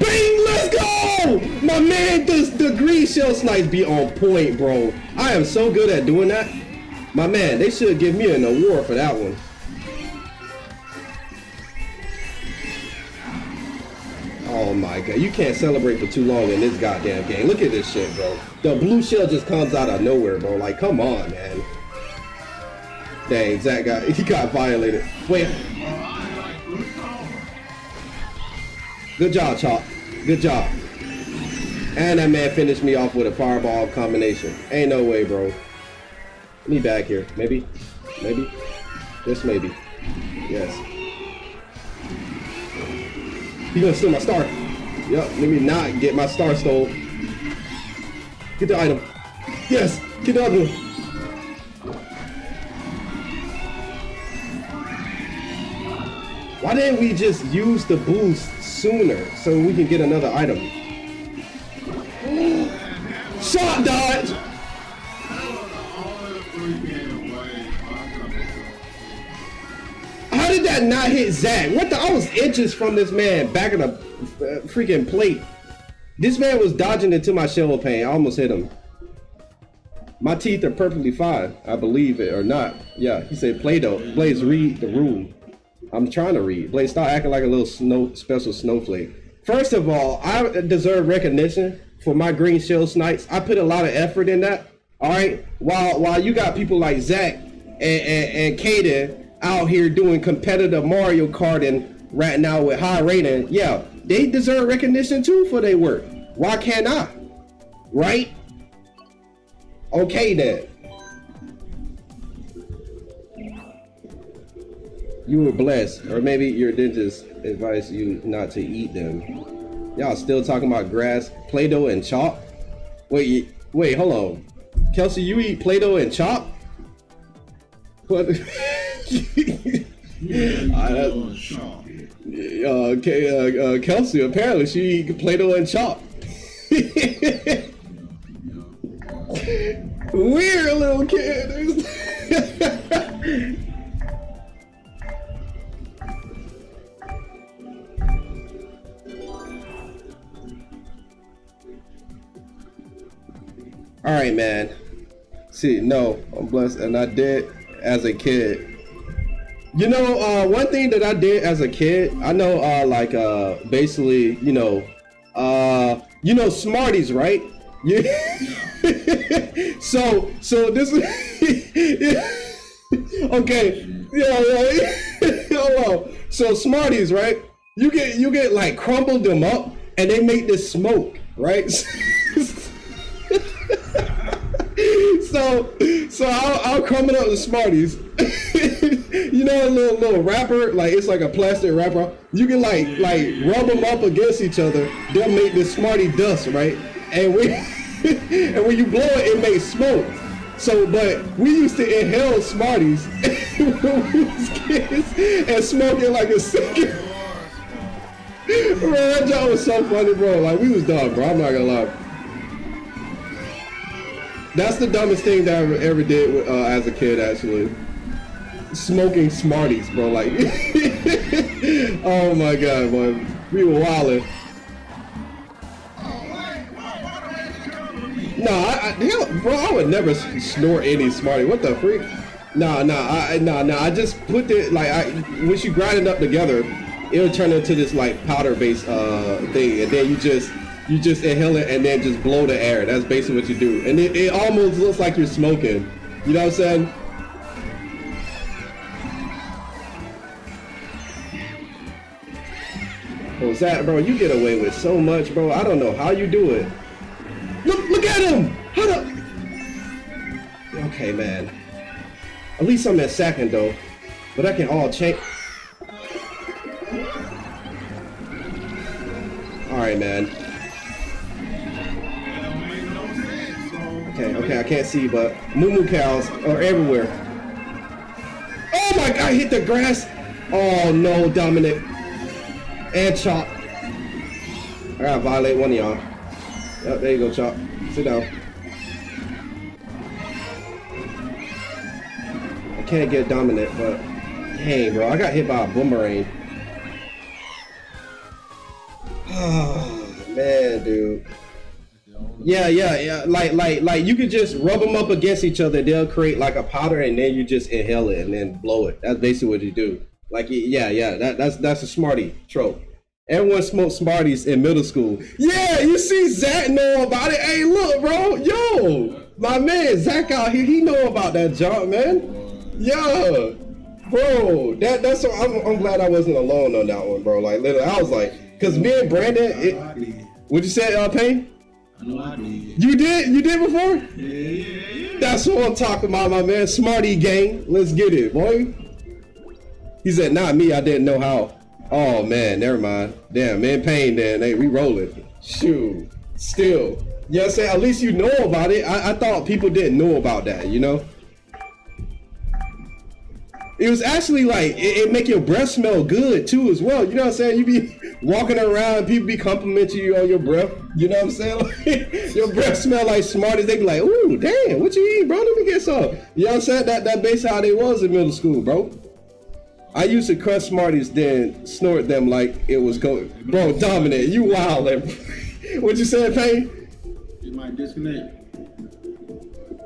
[SPEAKER 3] Bang! Let's go! My man, does the green shell snipes be on point, bro. I am so good at doing that. My man, they should give me an award for that one. You can't celebrate for too long in this goddamn game. Look at this shit, bro. The blue shell just comes out of nowhere, bro. Like, come on, man. Dang, Zach got <laughs> he got violated. Wait. Good job, Chalk. Good job. And that man finished me off with a fireball combination. Ain't no way, bro. Me back here. Maybe. Maybe. Just maybe. Yes. He gonna steal my star. Yup, let me not get my star stole. Get the item. Yes, get the other one. Why didn't we just use the boost sooner so we can get another item? <gasps> Shot dodge! Did that not hit Zach? What the? I was inches from this man back in the uh, freaking plate. This man was dodging into my shell pain. I almost hit him. My teeth are perfectly fine. I believe it or not. Yeah, he said Play-Doh. Blaze, read the room. I'm trying to read. Blaze, stop acting like a little snow special snowflake. First of all, I deserve recognition for my green shell snipes. I put a lot of effort in that. All right. While while you got people like Zach and and, and Kaden out here doing competitive Mario Kart and right now with high rating, yeah, they deserve recognition too for their work. Why can't I? Right? Okay then. You were blessed, or maybe your dentist advised you not to eat them. Y'all still talking about grass, Play-Doh, and chalk? Wait, wait, hold on. Kelsey, you eat Play-Doh and chalk? What? <laughs>
[SPEAKER 1] Yeah, <laughs>
[SPEAKER 3] that-
[SPEAKER 1] you Shaw.
[SPEAKER 3] uh, uh, uh, Kelsey, apparently she eat Play-Doh and chalk. Weird little kid. <laughs> All right, man. See, no, I'm blessed, and I did as a kid. You know, uh, one thing that I did as a kid, I know, uh, like, uh, basically, you know, uh, you know, Smarties, right? Yeah. <laughs> so, so this is <laughs> okay. Yeah, yeah. <laughs> Hold on. So Smarties, right? You get, you get like crumbled them up, and they make this smoke, right? So so I'll, I'll crumble up the Smarties. <laughs> you know a little little wrapper, like it's like a plastic wrapper. You can like like rub them up against each other. They'll make this Smartie dust, right? And when <laughs> and when you blow it, it makes smoke. So, but we used to inhale Smarties <laughs> when we was kids and smoke it like a cigarette. Bro, that job was so funny, bro. Like we was dumb, bro. I'm not gonna lie. That's the dumbest thing that I ever, did uh, as a kid, actually. Smoking Smarties, bro. Like, <laughs> oh my god, boy. We were wildin'. No, I, I, hell, bro, I would never snort any Smartie. What the freak? Nah, nah, I, nah, nah. I just put it like I once you grind it up together, it'll turn into this like powder-based uh thing, and then you just you just inhale it and then just blow the air. That's basically what you do, and it, it almost looks like you're smoking. You know what I'm saying? Oh, Zach, bro, you get away with so much, bro. I don't know how you do it. Look, look at him! How the? Okay, man. At least I'm at second though, but I can all change. All right, man. Okay, okay, I can't see, but moo moo cows are everywhere. Oh my god, I hit the grass. Oh no, Dominic. And Chop. I gotta violate one of y'all. Yep, there you go, Chop. Sit down. I can't get dominant, but dang, bro, I got hit by a boomerang. Oh <sighs> man, dude. Yeah, yeah, yeah. Like, like, like you can just rub them up against each other. They'll create like a powder, and then you just inhale it and then blow it. That's basically what you do. Like, yeah, yeah. That, that's that's a smartie trope. Everyone smoked Smarties in middle school. Yeah, you see Zach know about it. Hey, look, bro, yo, my man Zach out here, he know about that junk, man. Yeah, bro, that that's. I'm, I'm glad I wasn't alone on that one, bro. Like, literally, I was like, Cause me and Brandon, it, you say, uh, Payne?
[SPEAKER 1] Did.
[SPEAKER 3] You did? You did before?
[SPEAKER 1] Yeah, yeah, yeah.
[SPEAKER 3] That's what I'm talking about, my man. Smarty gang. Let's get it, boy. He said, not me, I didn't know how. Oh man, never mind. Damn, man, Payne then. Hey, we rolling. Shoot. Still. You know what I'm saying? At least you know about it. I, I thought people didn't know about that, you know? It was actually like it, it make your breath smell good too as well. You know what I'm saying? You be <laughs> walking around, people be complimenting you on your breath. You know what I'm saying? <laughs> Like, your breath smell like Smarties. They be like, "Ooh, damn, what you eat, bro? Let me get some." You know what I'm saying? That that base how they was in middle school, bro. I used to crush Smarties, then snort them like it was going. Bro, dominant, you wild wildin'. <laughs> what you said, Payne?
[SPEAKER 1] You might disconnect.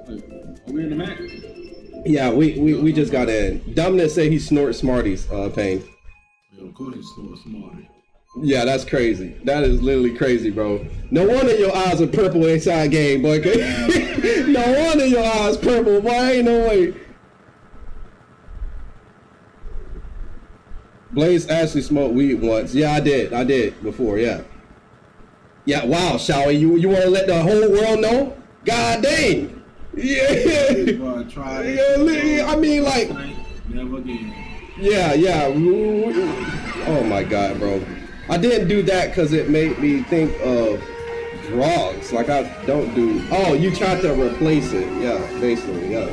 [SPEAKER 1] Like, are we in the match?
[SPEAKER 3] Yeah, we, we, we just got in. Dominant said he snorts Smarties, uh, Payne.
[SPEAKER 1] Yeah, of course, it's so smarter.
[SPEAKER 3] Yeah, that's crazy. That is literally crazy, bro. No wonder your eyes are purple inside game, boy. <laughs> no wonder your eyes purple, boy. Ain't no way. Blaze actually smoked weed once. Yeah, I did. I did before. Yeah. Yeah. Wow, Showy, you you want to let the whole world know? God dang. Yeah.
[SPEAKER 1] Tried it.
[SPEAKER 3] Yeah, I mean, like-
[SPEAKER 1] Never again.
[SPEAKER 3] Yeah, yeah. Oh my god, bro. I didn't do that because it made me think of drugs. Like I don't do. Oh, you tried to replace it. Yeah, basically, yeah.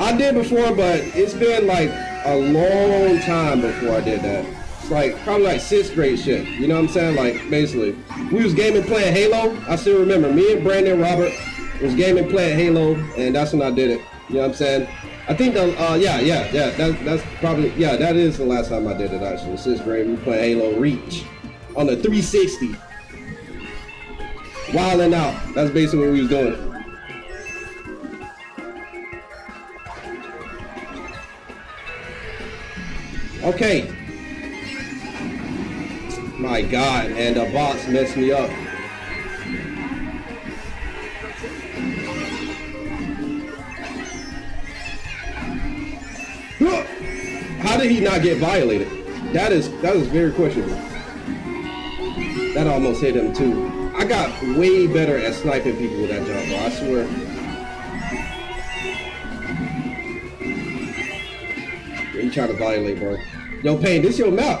[SPEAKER 3] I did before, but it's been like a long time before I did that. It's like probably like sixth grade shit. You know what I'm saying? Like basically, we was gaming playing Halo. I still remember me and Brandon Robert was gaming playing Halo, and that's when I did it. You know what I'm saying? I think the uh, yeah yeah yeah that, that's probably yeah that is the last time I did it actually. Sixth grade we playing Halo Reach on the 360. Wilding out. That's basically what we was doing. Okay. My God, and the bots messed me up. How did he not get violated? That is that is very questionable. That almost hit him too. I got way better at sniping people with that jump, bro. I swear. You trying to violate, bro. Yo, Payne, this your map.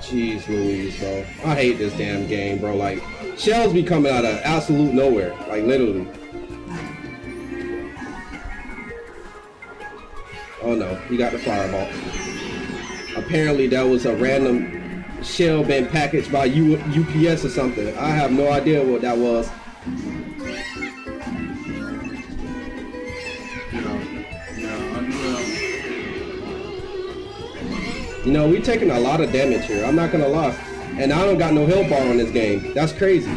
[SPEAKER 3] Jeez Louise, bro. I hate this damn game, bro. Like, shells be coming out of absolute nowhere. Like, literally. Oh no, he got the fireball. Apparently that was a random shell been packaged by U UPS or something. I have no idea what that was. You know, we're taking a lot of damage here. I'm not gonna lie. And I don't got no health bar on this game. That's crazy.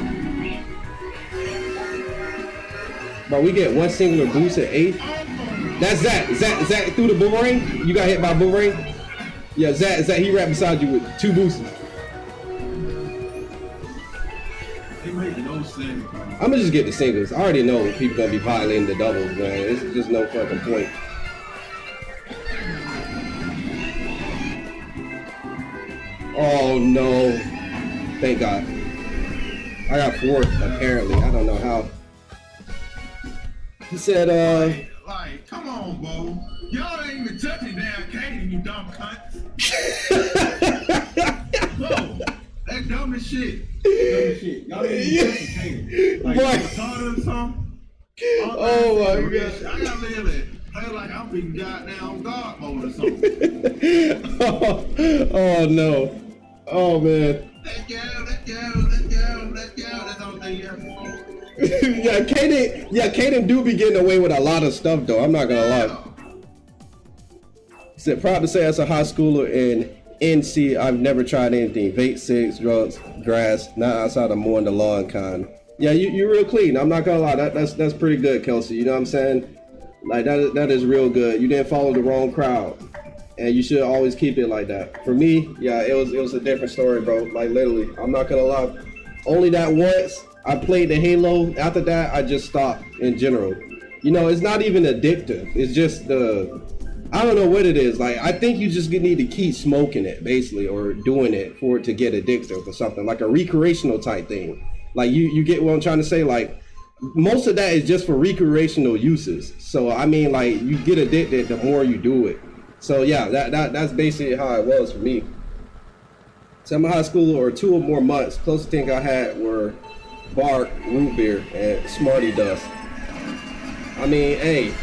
[SPEAKER 3] But we get one singular boost at eighth. That's Zach. Zach, Zach through the boomerang. You got hit by a boomerang. Yeah, Zach, Zach, he right beside you with two boosts.
[SPEAKER 1] It made no sense.
[SPEAKER 3] I'm gonna just get the singles. I already know people gonna be violating the doubles, man. It's just no fucking point. Oh no! Thank God. I got fourth apparently. I don't know how. He said, uh,
[SPEAKER 1] Like, come on, bro. Y'all ain't even touching damn Katie, you dumb cunts. <laughs> Bro, that dumb as shit. Dumb as shit. Y'all ain't even touching Katie. Like, retarded or something? All
[SPEAKER 3] Oh, my God.
[SPEAKER 1] shit. I gotta live it. Play like I'm being goddamn God mode or something. <laughs>
[SPEAKER 3] Oh, oh no. Oh man.
[SPEAKER 1] let go, let go, let go, let go. That's the only thing you have to <laughs>
[SPEAKER 3] yeah, Kaden, yeah, Kaden do be getting away with a lot of stuff though. I'm not gonna lie. Said, proud to say as a high schooler in NC, I've never tried anything. Vape, cigs, drugs, grass, not outside of more mowing the lawn kind. Yeah, you, you're real clean. I'm not gonna lie. That, that's that's pretty good, Kelsey. You know what I'm saying? Like that is, that is real good. You didn't follow the wrong crowd. And you should always keep it like that. For me, yeah, it was it was a different story, bro. Like literally, I'm not gonna lie. Only that once I played the Halo. After that, I just stopped in general. You know, it's not even addictive. It's just the I don't know what it is. Like I think you just need to keep smoking it, basically, or doing it for it to get addictive or something, like a recreational type thing. Like you, you get what I'm trying to say. Like most of that is just for recreational uses. So I mean, like you get addicted the more you do it. So yeah, that, that that's basically how it was for me. Summer high school or two or more months. Closest thing I had were Bark, root beer, and Smarty Dust. I mean, hey,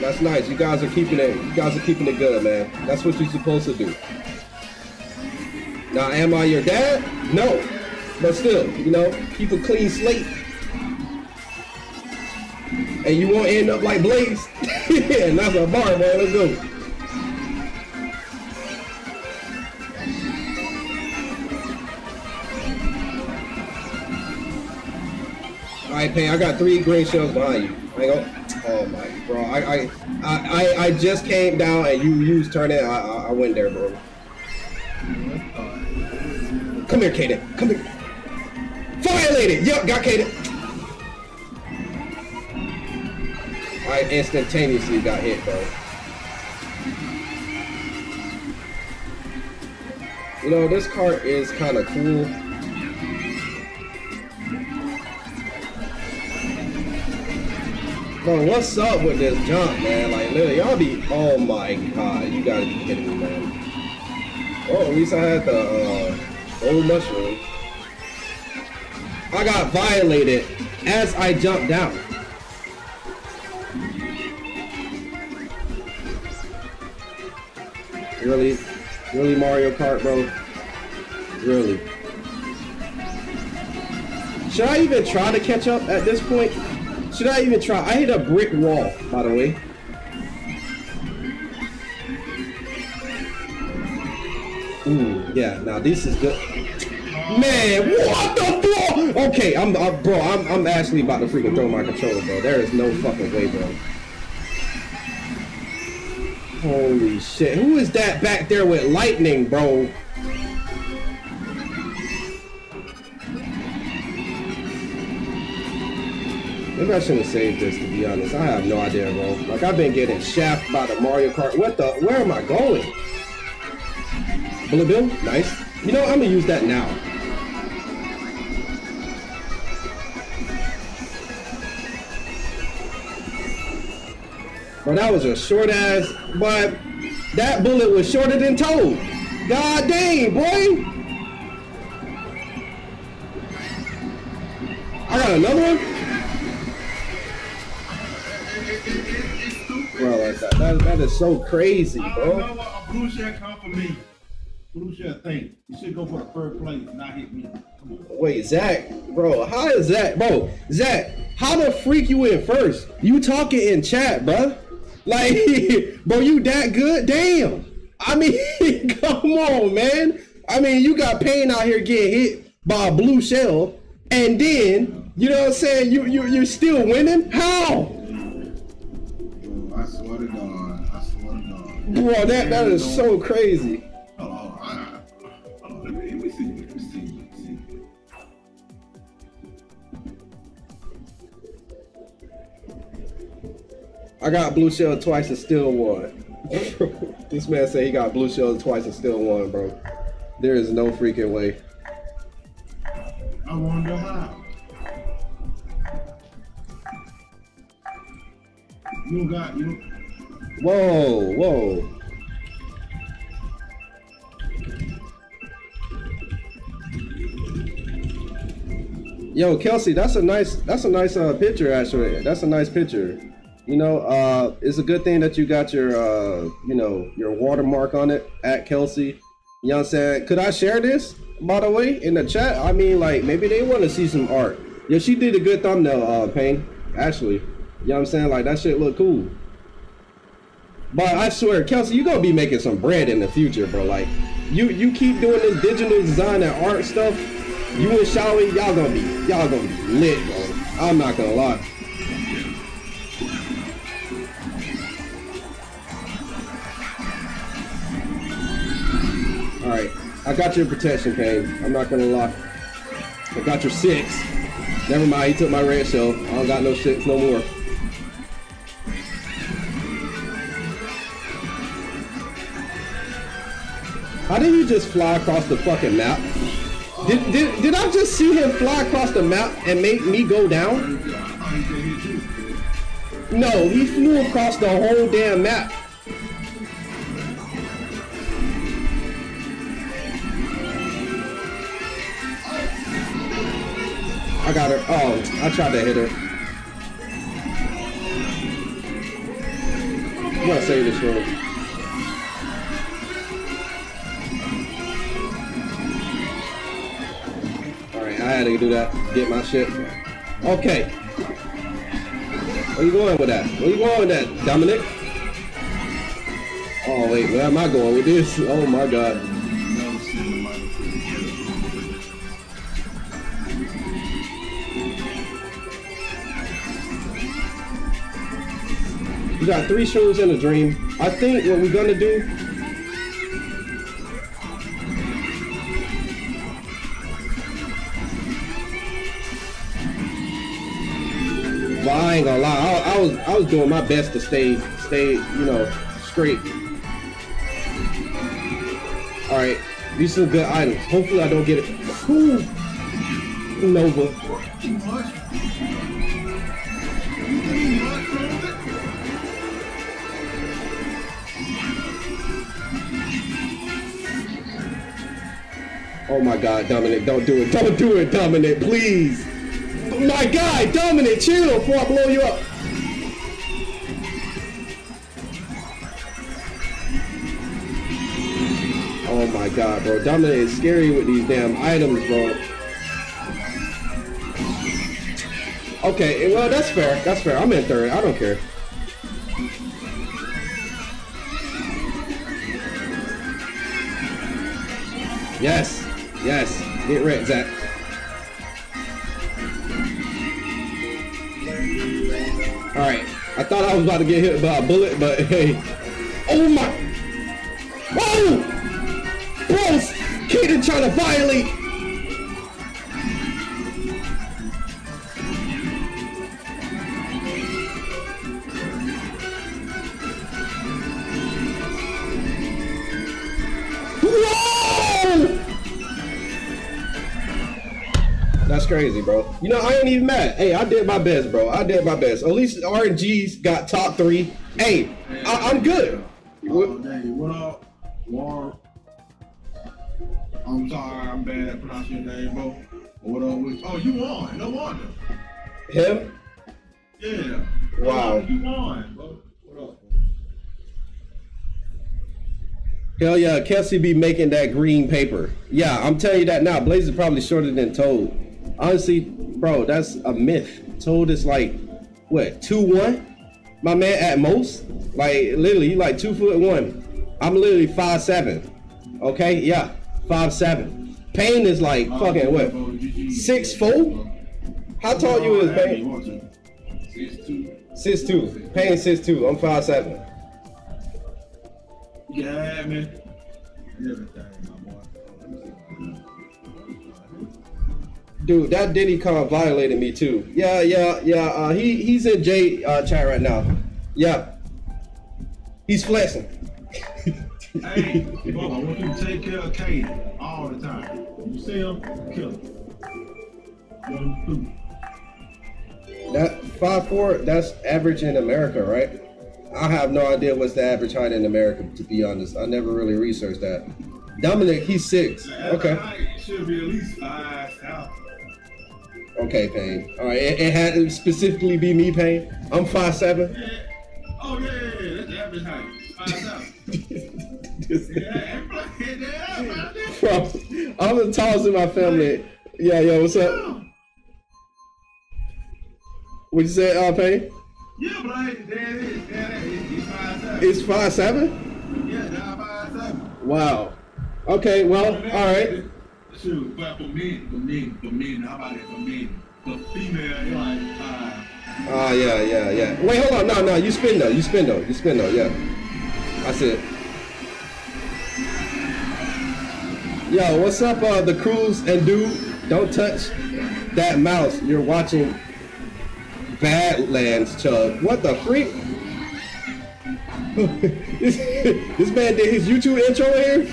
[SPEAKER 3] that's nice. You guys are keeping it. You guys are keeping it good, man. That's what you're supposed to do. Now, am I your dad? No, but still, you know, keep a clean slate, and you won't end up like Blaze. <laughs> yeah, and that's a bar, man. Let's go. All right, Payne, I got three green shells behind you. I go. Oh my, bro. I I I I just came down and you used turn it. I, I I went there, bro. Come here, Kaden. Come here. Violated. Yup, got Kaden. I instantaneously got hit, bro. You know, this cart is kind of cool. Bro, what's up with this jump, man? Like, literally, y'all be, oh my god, you gotta be kidding me, man. Oh, at least I had the, uh, old mushroom. I got violated as I jumped down. Really? Really, Mario Kart, bro? Really? Should I even try to catch up at this point? Should I even try? I hit a brick wall, by the way. Ooh, yeah. Now this is good. Man, what the fuck? Okay, I'm, uh, bro. I'm, I'm actually about to freaking throw my controller, bro. There is no fucking way, bro. Holy shit! Who is that back there with lightning, bro? Maybe I shouldn't have saved this to be honest. I have no idea, bro. Like I've been getting shafted by the Mario Kart. What the? Where am I going? Bullet bill, nice. You know, I'm gonna use that now. Bro, that was a short ass, but that bullet was shorter than Toad. God dang, boy. I got another one. Bro, like that, that, that is so crazy,
[SPEAKER 1] I don't
[SPEAKER 3] bro.
[SPEAKER 1] know what a blue shell come for me. Blue shell think. You should go for the third place, not hit me. Come on.
[SPEAKER 3] Wait, Zach, bro, how is that, bro? Zach, how the freak you in first? You talking in chat, bro? Like, <laughs> bro, you that good? Damn. I mean, <laughs> come on, man. I mean, you got Payne out here getting hit by a blue shell, and then you know what I'm saying? You you you're still winning? How?
[SPEAKER 1] I swear to God. I swear to God.
[SPEAKER 3] Bro, that that is so crazy.
[SPEAKER 1] Hold on. I, hold on. Oh, let me, let me see. Let me see. Let me see.
[SPEAKER 3] I got blue shell twice and still won. <laughs> this man said he got blue shell twice and still won, bro. There is no freaking way.
[SPEAKER 1] I wonder how. You don't got you.
[SPEAKER 3] Whoa, whoa. Yo, Kelsey, that's a nice that's a nice uh, picture actually. That's a nice picture. You know, uh, it's a good thing that you got your uh, you know, your watermark on it at Kelsey. You know what I'm saying? Could I share this, by the way, in the chat? I mean, like, maybe they want to see some art. Yeah, she did a good thumbnail, uh, Payne, actually. You know what I'm saying? Like, that shit look cool. But I swear, Kelsey, you gonna be making some bread in the future, bro. Like, you you keep doing this digital design and art stuff. You and Shawi, y'all gonna be y'all gonna be lit, bro. I'm not gonna lie. All right, I got your protection, Kane. I'm not gonna lie. I got your six. Never mind, he took my red shell. I don't got no six no more. How did he just fly across the fucking map? Did, did, did I just see him fly across the map and make me go down? No, he flew across the whole damn map. I got her. Oh, I tried to hit her. I'm gonna save this room. Alright, I had to do that. Get my shit. Okay. Where you going with that? Where you going with that, Dominic? Oh wait, where am I going with this? Oh my god. You got three shows in a dream. I think what we're gonna do. I ain't gonna lie. I, I was I was doing my best to stay stay you know straight. All right, these are good items. Hopefully, I don't get it. Ooh, Nova. Oh my God, Dominic, don't do it. Don't do it, Dominic, please. My guy, Dominic, chill before I blow you up. Oh my God, bro. Dominic is scary with these damn items, bro. Okay, eh, well, that's fair. That's fair. I'm in third. I don't care. Yes, yes. Get red, Zach. All right. I thought I was about to get hit by a bullet, but <laughs> hey. Oh my. Whoa! Bros! Kaden trying to violate. Crazy, bro. You know, I ain't even mad. Hey, I did my best, bro. I did my best. At least RNG's got top three. Hey, I, I'm good.
[SPEAKER 1] Oh, dang. What up, War? I'm sorry, I'm bad at pronouncing your name, bro. What up with Oh, you won. No wonder.
[SPEAKER 3] Him?
[SPEAKER 1] Yeah.
[SPEAKER 3] Wow.
[SPEAKER 1] You won, bro. What up?
[SPEAKER 3] Hell yeah, Kelsey be making that green paper. Yeah, I'm telling you that now. Blaze is probably shorter than Toad. Honestly, bro, that's a myth. Toad is like, what, 2-1? My man at most? Like, literally, like 2 foot 1. I'm literally five seven. Okay, yeah, five seven. Payne is like fucking what? Six four? How tall you is, Payne?
[SPEAKER 1] Six two.
[SPEAKER 3] Six two. Payne six two. I'm five seven.
[SPEAKER 1] Yeah, man. Everything,
[SPEAKER 3] Dude, that Diddy Kong violated me too. Yeah, yeah, yeah. Uh, he he's in J uh, chat right now. Yeah, he's flexing. <laughs>
[SPEAKER 1] Hey, bro, I want you to take care of Kaden all the time. You see him, kill him.
[SPEAKER 3] That five four. That's average in America, right? I have no idea what's the average height in America. To be honest, I never really researched that. Dominic, he's six. Okay,
[SPEAKER 1] should be at least five thousand.
[SPEAKER 3] Okay, Payne. All right, it, it had to specifically be me, Payne. I'm five seven.
[SPEAKER 1] Yeah. Oh yeah, yeah, yeah. That's the average height. Five thousand. <laughs> Yeah, everybody, yeah, man. <laughs>
[SPEAKER 3] Bro, I'm the tallest in my family. Yeah, yo, what's up? What'd you say, uh, Payne?
[SPEAKER 1] Yeah, but I ain't there. It is. There it is. He's five seven.
[SPEAKER 3] It's five seven.
[SPEAKER 1] Yeah, now five seven.
[SPEAKER 3] Wow. Okay, well, all right.
[SPEAKER 1] Shoot, but for men, for men, for men, how about it for men? For female, you're like five.
[SPEAKER 3] Ah, yeah, yeah, yeah. Wait, hold on. No, no, you spin though. You spin though. You spin though. Yeah. That's it. Yo, what's up, uh, the crews and dude? Don't touch that mouse. You're watching Badlands, Chug. What the freak? <laughs> this man did his YouTube intro here.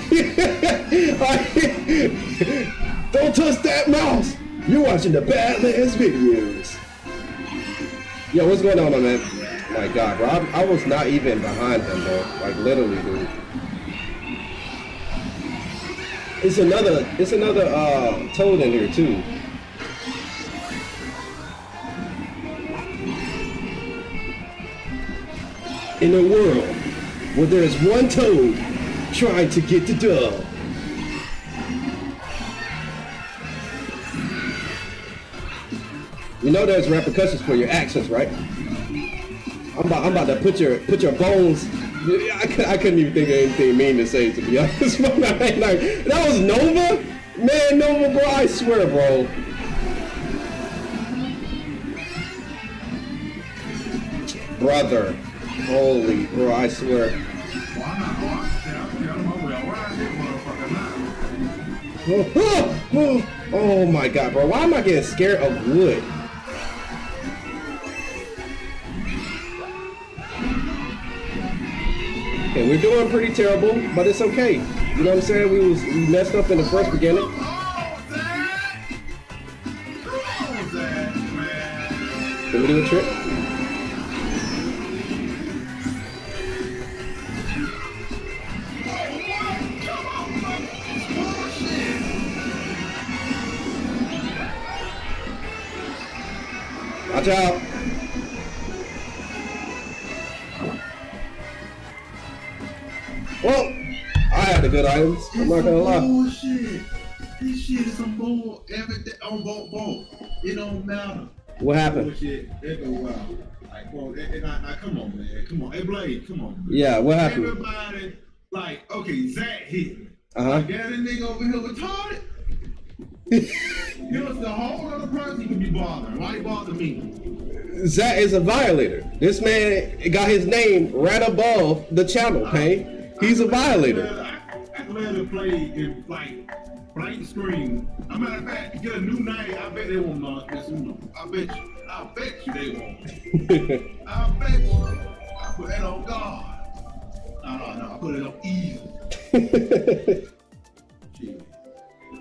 [SPEAKER 3] <laughs> <laughs> Don't touch that mouse. You're watching the Badlands videos. Yo, what's going on, my man? My God, bro, I, I was not even behind him, bro. Like literally, dude. It's another, it's another uh, toad in here too. In a world where there's one toad trying to get the dub. You know there's repercussions for your actions, right? I'm about, I'm about to put your put your bones. I, cou- I couldn't even think of anything mean to say, to be <laughs> honest. <laughs> Like, that was Nova? Man, Nova, bro, I swear, bro. Brother. Holy, bro, I swear.
[SPEAKER 1] Oh,
[SPEAKER 3] oh, oh, oh my god, bro. Why am I getting scared of wood? We're doing pretty terrible, but it's okay. You know what I'm saying? We was we messed up in the first beginning. Can we do a trick? Watch out. Well, I had the good items. I'm not gonna lie.
[SPEAKER 1] Bullshit. This shit is some bull. Everything on both both. It don't matter.
[SPEAKER 3] What happened?
[SPEAKER 1] Bullshit. It go well. Like, it, it, now, now, come on, man. Come on. Hey, Blade, come on.
[SPEAKER 3] Yeah, what happened?
[SPEAKER 1] Everybody, like, okay, Zach hit me.
[SPEAKER 3] Uh-huh.
[SPEAKER 1] Like, yeah, nigga over here retarded. He was the whole other person could be bothering. Why he bother me?
[SPEAKER 3] Zach is a violator. This man got his name right above the channel, okay? He's a violator.
[SPEAKER 1] I, I can let him play in like blank screen. A matter of fact, get a new name. I bet they won't know this Uno. I bet you. I bet you they won't. <laughs> I bet you. I put that on God. No, no, no. I put it on evil. Shit.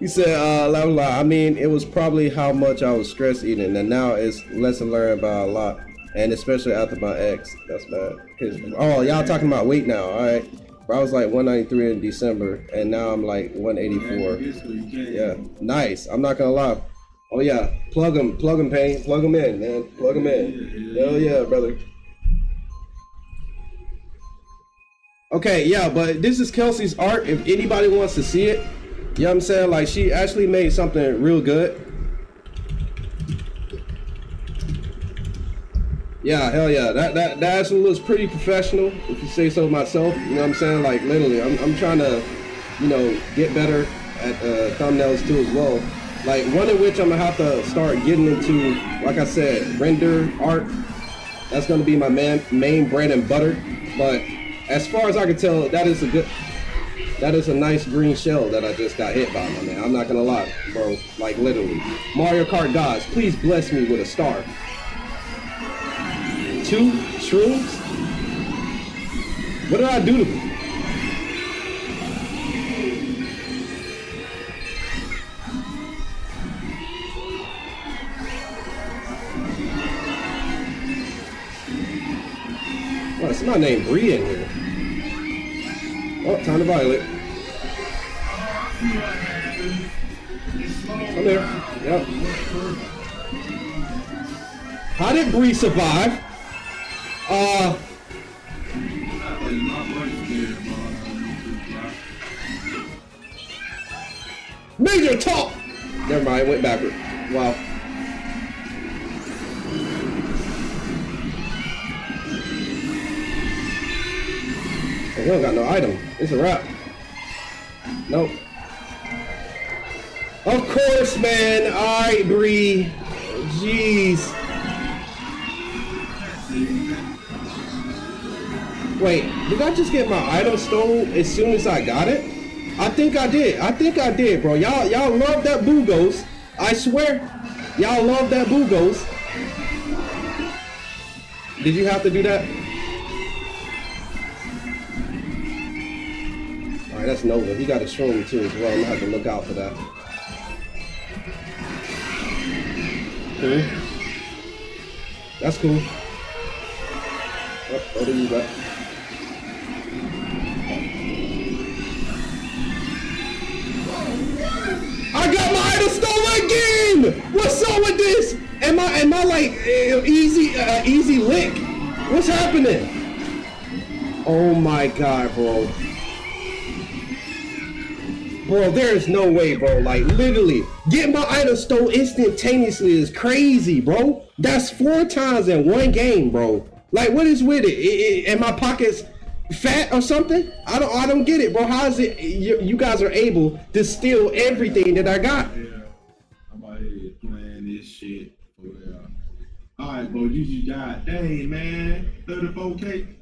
[SPEAKER 3] He said, uh, la, la, la. I mean, it was probably how much I was stress eating, and now it's lesson learned by a lot, and especially after my ex. That's bad. 'Cause- oh, y'all talking about weight now, all right? I was like 193 in December, and now I'm like 184.
[SPEAKER 1] Yeah.
[SPEAKER 3] Yeah, nice. I'm not gonna lie. Oh yeah, plug them, plug them, Payne, plug them in, man, plug them in. Hell yeah, brother. Okay, yeah, but this is Kelsey's art. If anybody wants to see it, you know what I'm saying? Like she actually made something real good. Yeah, hell yeah. That that that actually looks pretty professional, if you say so myself. You know what I'm saying? Like literally, I'm I'm trying to, you know, get better at uh, thumbnails too as well. Like one of which I'm gonna have to start getting into, like I said, render art. That's gonna be my man main bread and butter. But as far as I can tell, that is a good that is a nice green shell that I just got hit by, my man. I'm not gonna lie, bro. Like literally. Mario Kart gods, please bless me with a star. Two shrooms? What did I do to them? Well, it's my name Bree in here. Oh, time to violate. Come here. Yep. How did Bree survive? Uh, Major talk! Never mind, went backward. Wow. Oh, we don't got no item. It's a wrap. Nope. Of course, man. Alright, Bree. Jeez. Wait, did I just get my item stolen as soon as I got it? I think I did. I think I did, bro. Y'all, y'all love that Bugos. I swear, y'all love that Bugos. Did you have to do that? Alright, that's Nova. He got a shroom too as well. I'm gonna have to look out for that. Cool. That's cool. What, what do you got? Got my again! What's up with this? Am I am I like uh, easy uh, easy lick? What's happening? Oh my god, bro. Bro, there is no way, bro. Like literally, get my item stole instantaneously is crazy, bro. That's four times in one game, bro. Like, what is with it? I- I- Am my pockets fat or something? I don't, I don't get it, bro. How is it you, you guys are able to steal everything that I got?
[SPEAKER 1] Alright, bro, you just got dang man. 34K.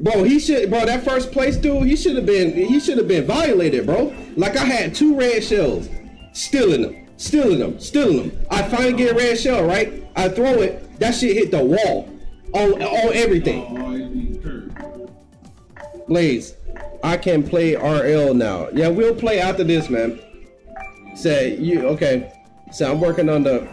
[SPEAKER 3] Bro, he should, bro. That first place dude, he should have been, he should have been violated, bro. Like I had two red shells, stealing them, stealing them, stealing them. I finally get a red shell, right? I throw it, that shit hit the wall, on on everything.
[SPEAKER 1] Oh, it needs curve.
[SPEAKER 3] Blaze, I can play RL now. Yeah, we'll play after this, man. Say you okay? So I'm working on the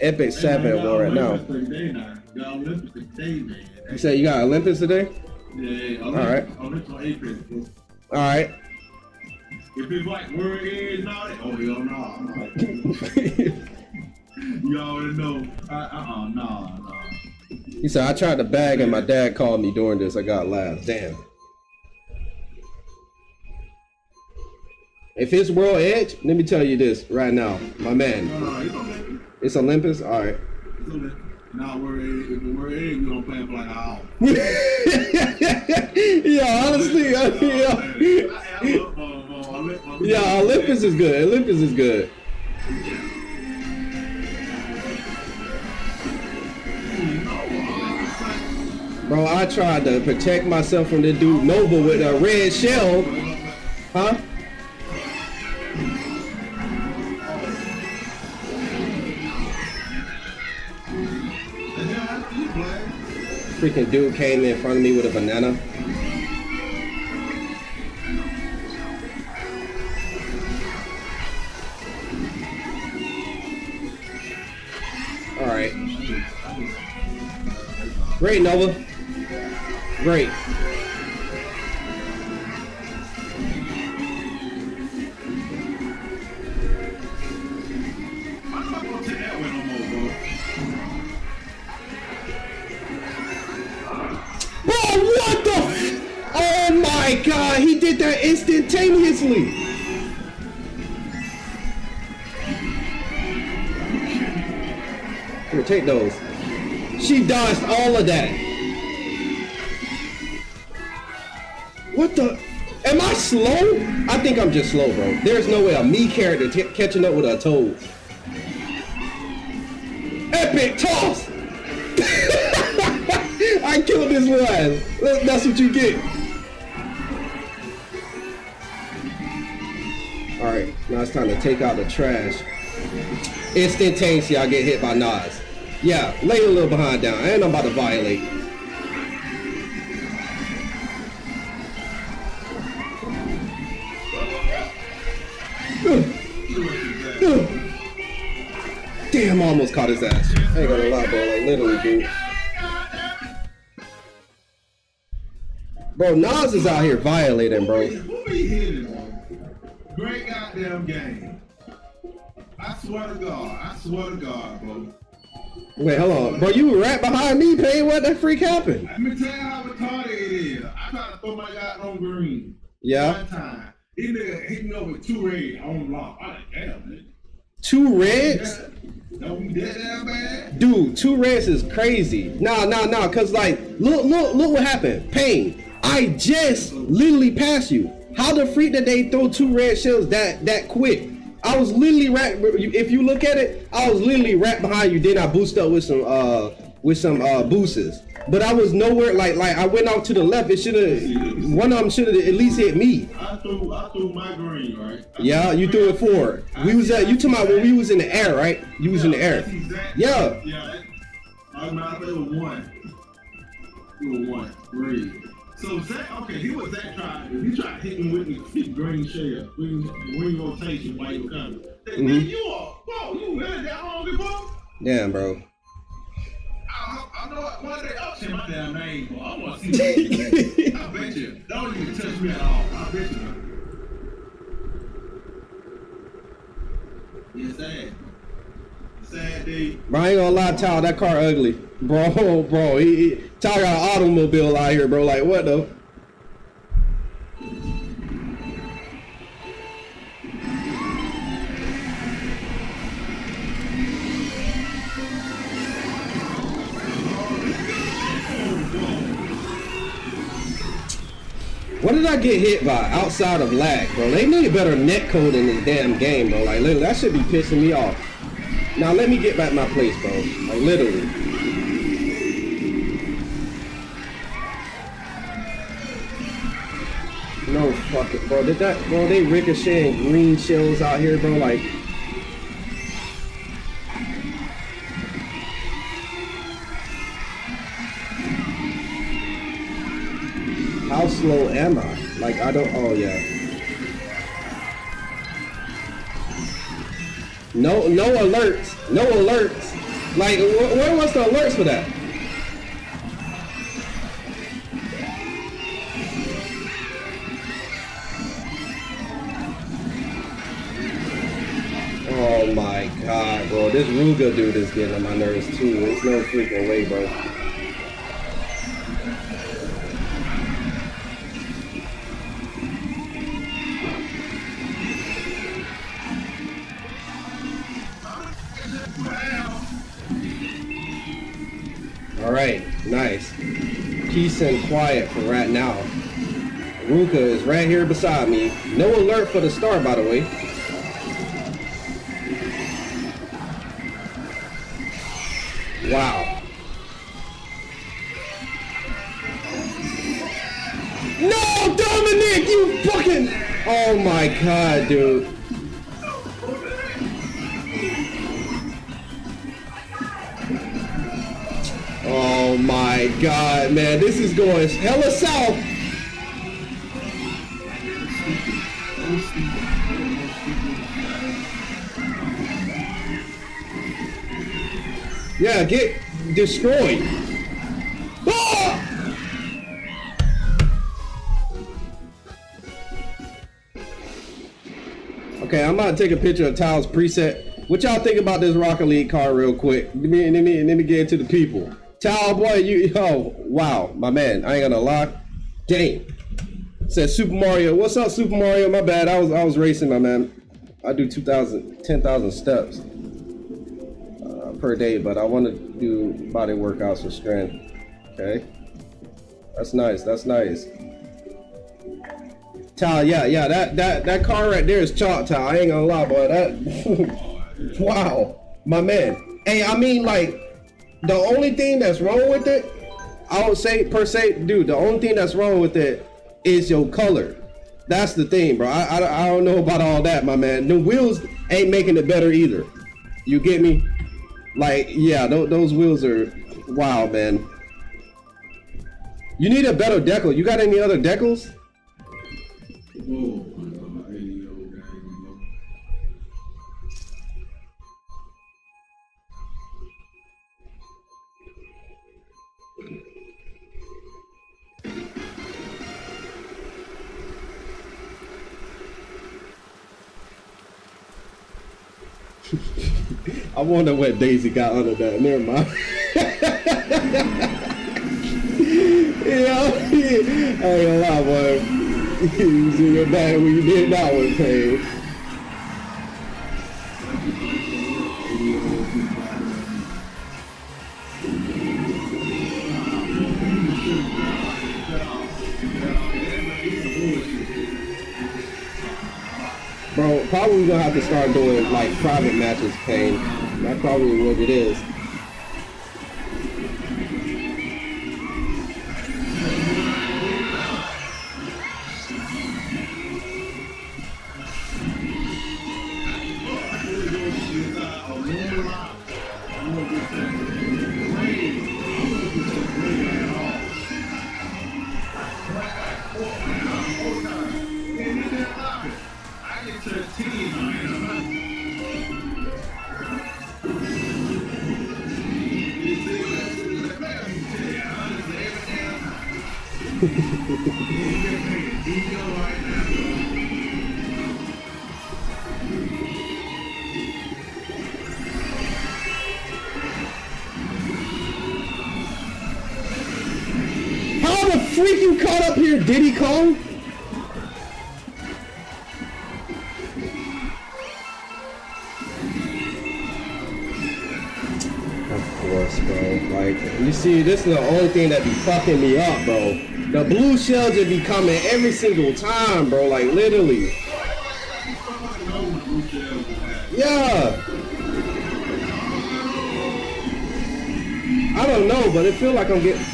[SPEAKER 3] Epic Seven one right now.
[SPEAKER 1] Today now. Got Olympus today.
[SPEAKER 3] You said you got Olympus today?
[SPEAKER 1] Yeah, Olympus,
[SPEAKER 3] Alright.
[SPEAKER 1] Olympus on Apex, bro.
[SPEAKER 3] All right.
[SPEAKER 1] If it's like word is not it, oh hell no. <laughs> <laughs> you already know. Uh uh nah nah.
[SPEAKER 3] He said I tried to bag and my dad called me during this. I got last. Damn. If it's World Edge, let me tell you this right now, my man.
[SPEAKER 1] no, it's Olympus.
[SPEAKER 3] It's Olympus. All right.
[SPEAKER 1] It's Olympus. Nah, word is if the word is, we don't play for like an hour. <laughs>
[SPEAKER 3] yeah, honestly, <laughs> uh, yeah. Yeah, Olympus is good. Olympus is good. Bro, I tried to protect myself from the dude Nova with a red shell. Huh? Freaking dude came in front of me with a banana. Alright. Great, Nova. Great. My god, he did that instantaneously. Here, take those. She dodged all of that. What the? Am I slow? I think I'm just slow, bro. There's no way a me character catching up with a toad. Epic toss! <laughs> I killed this one. That's what you get. Now it's time to take out the trash. Instantaneously, I get hit by Nas. Yeah, lay a little behind down. And I'm about to violate. Damn, almost caught his ass. I ain't gonna lie, bro. Like, literally, dude. Bro, Nas is out here violating, bro.
[SPEAKER 1] Great goddamn game. I swear to God. I swear to God, bro.
[SPEAKER 3] Wait, hold on. Bro, you were right behind me, Payne. What the freak happened?
[SPEAKER 1] Let me tell you how retarded it is. I tried to throw my guy on green.
[SPEAKER 3] Yeah.
[SPEAKER 1] One time. He nigga hit me over two red on block. I like, damn, man.
[SPEAKER 3] Two reds?
[SPEAKER 1] Don't be that damn.
[SPEAKER 3] Dude, two reds is crazy. Nah, nah, nah. Cause like, look, look, look what happened. Payne, I just literally passed you. How the freak did they throw two red shells that that quick? I was literally right. If you look at it, I was literally right behind you. Then I boost up with some uh with some uh boosters. But I was nowhere like like I went off to the left. It should have one of them should have at least hit me.
[SPEAKER 1] I threw, I threw my green, right? I
[SPEAKER 3] Yeah, you threw it forward. We was at you talking about when we was in the air, right? You was in the air.
[SPEAKER 1] Exactly-
[SPEAKER 3] Yeah.
[SPEAKER 1] Yeah. I was one. It was one. Green. So Zach, okay, he was that tried. He tried hitting with the green shell, green, green rotation while you coming. Mm-hmm. Man, you are, bro, you really that hungry, bro?
[SPEAKER 3] Damn, bro.
[SPEAKER 1] I, I know one day I'll say my damn name, bro. I want to see. <laughs> I bet you. Don't even touch me at all. I bet you. It's sad. Sad day.
[SPEAKER 3] Bro, I ain't gonna lie, Tal, that car ugly. Bro, <laughs> bro, he, he Tal got an automobile out here, bro. Like, what though? What did I get hit by outside of lag, bro? They need a better net code in this damn game, bro. Like, literally, that should be pissing me off. Now, let me get back my place, bro. Like, literally. Fucking, bro. Did that, bro? They ricocheting green shells out here, bro. Like, how slow am I? Like, I don't, oh yeah. No, no alerts, no alerts. Like, wh- where was the alerts for that? This Ruga dude is getting on my nerves too. There's no freaking way, bro. All right, nice. Peace and quiet for right now. Ruka is right here beside me. No alert for the star, by the way. God, dude. Oh my god, man, this is going hella south. Yeah, get destroyed. About to take a picture of Tal's preset. What y'all think about this Rocket League car real quick? Let me, let me, let me get into the people. Tal, boy, you, oh, wow, my man, I ain't gonna lie. Dang. Said Super Mario. What's up, Super Mario? My bad. I was I was racing, my man. I do 2,000, 10,000 steps uh, per day, but I want to do body workouts for strength. Okay. That's nice. That's nice. Tal, yeah, yeah, that that that car right there is chalk Tal. I ain't gonna lie, boy. That <laughs> wow, my man. Hey, I mean, like, the only thing that's wrong with it, I would say per se, dude. The only thing that's wrong with it is your color. That's the thing, bro. I, I, I don't know about all that, my man. The wheels ain't making it better either. You get me? Like, yeah, th- those wheels are wow, man. You need a better decal. You got any other decals? I wonder what Daisy got under that. Never mind. <laughs> yeah, I ain't gonna lie, boy. You was your bag when you did that one, Paige. Bro, probably gonna have to start doing like private matches, Payne. That's probably what it is. Diddy Kong? Of course, bro. Like, you see, this is the only thing that be fucking me up, bro. The blue shells would be coming every single time, bro. Like, literally.
[SPEAKER 1] I know what blue shells is at.
[SPEAKER 3] Yeah. I don't know, but it feel like I'm getting.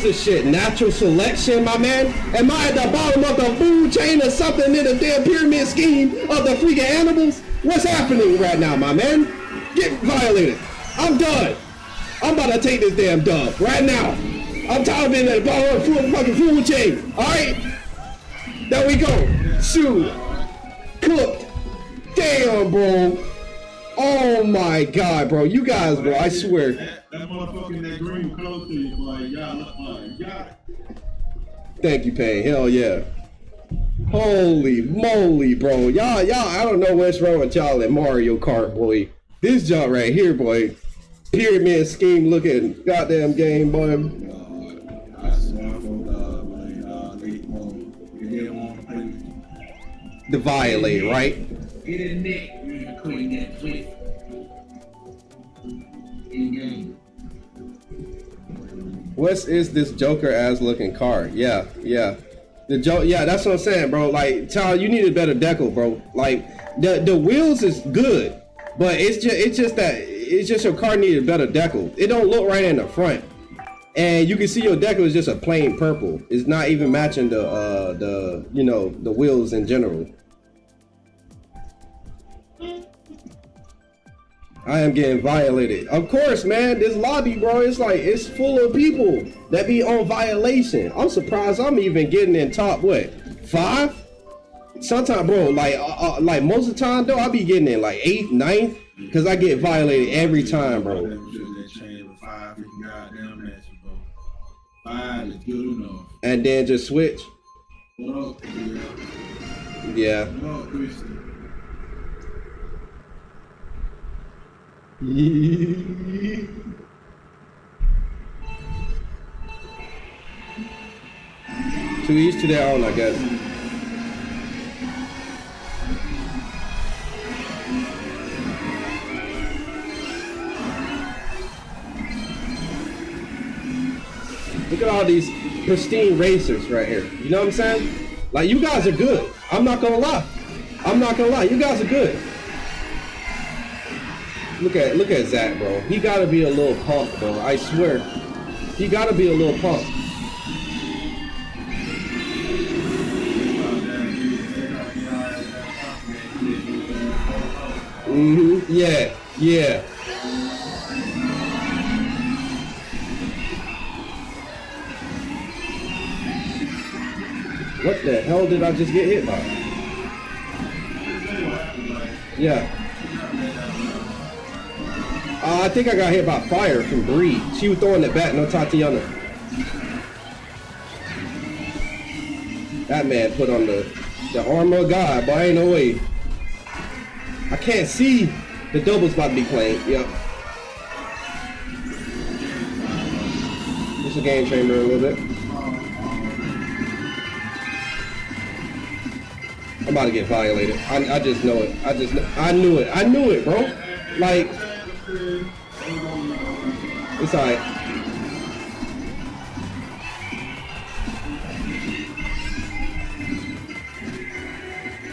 [SPEAKER 3] This shit? Natural selection, my man? Am I at the bottom of the food chain or something in the damn pyramid scheme of the freaking animals? What's happening right now, my man? Get violated. I'm done. I'm about to take this damn dub right now. I'm tired of being at the bottom of the fucking food chain. All right. There we go. Shoot. Cooked. Damn, bro. Oh my god, bro. You guys, bro, I swear. Thank you, Payne. Hell yeah. Holy moly, bro. Y'all, y'all, I don't know what's wrong with y'all at Mario Kart, boy. This job right here, boy. Pyramid scheme looking goddamn game, boy.
[SPEAKER 1] Uh, I swear for God, man. Uh, they want, they didn't want to play with you.
[SPEAKER 3] The violate, right?
[SPEAKER 4] Get in there, you can clean that twist. In game.
[SPEAKER 3] What is this Joker ass looking car? Yeah, yeah. The joke, yeah, that's what I'm saying, bro. Like, child, you need a better decal, bro. Like, the the wheels is good, but it's just it's just that it's just your car needed better decal. It don't look right in the front, and you can see your decal is just a plain purple. It's not even matching the uh the you know the wheels in general. I am getting violated. Of course, man. This lobby, bro, it's like it's full of people that be on violation. I'm surprised I'm even getting in top what five. Sometimes, bro, like uh, uh, like most of the time though, I be getting in like eighth, ninth, cause I get violated every time, bro.
[SPEAKER 1] That change with five freaking goddamn matches, bro. Five is good.
[SPEAKER 3] And then just switch.
[SPEAKER 1] What up, girl?
[SPEAKER 3] Yeah.
[SPEAKER 1] What up, Christian?
[SPEAKER 3] To each to their own, I guess. Look at all these pristine racers right here. You know what I'm saying? Like you guys are good. I'm not gonna lie. I'm not gonna lie. You guys are good. Look at look at Zach, bro. He gotta be a little punk, bro. I swear. He gotta be a little punk. hmm Yeah, yeah. What the hell did I just get hit by? Yeah. Uh, I think I got hit by fire from Bree. She was throwing it back, no Tatiana. That man put on the the armor of God, but I ain't no way. I can't see the doubles about to be playing. Yep. Just a game chamber a little bit. I'm about to get violated. I, I just know it. I just I knew it. I knew it, bro. Like it's alright.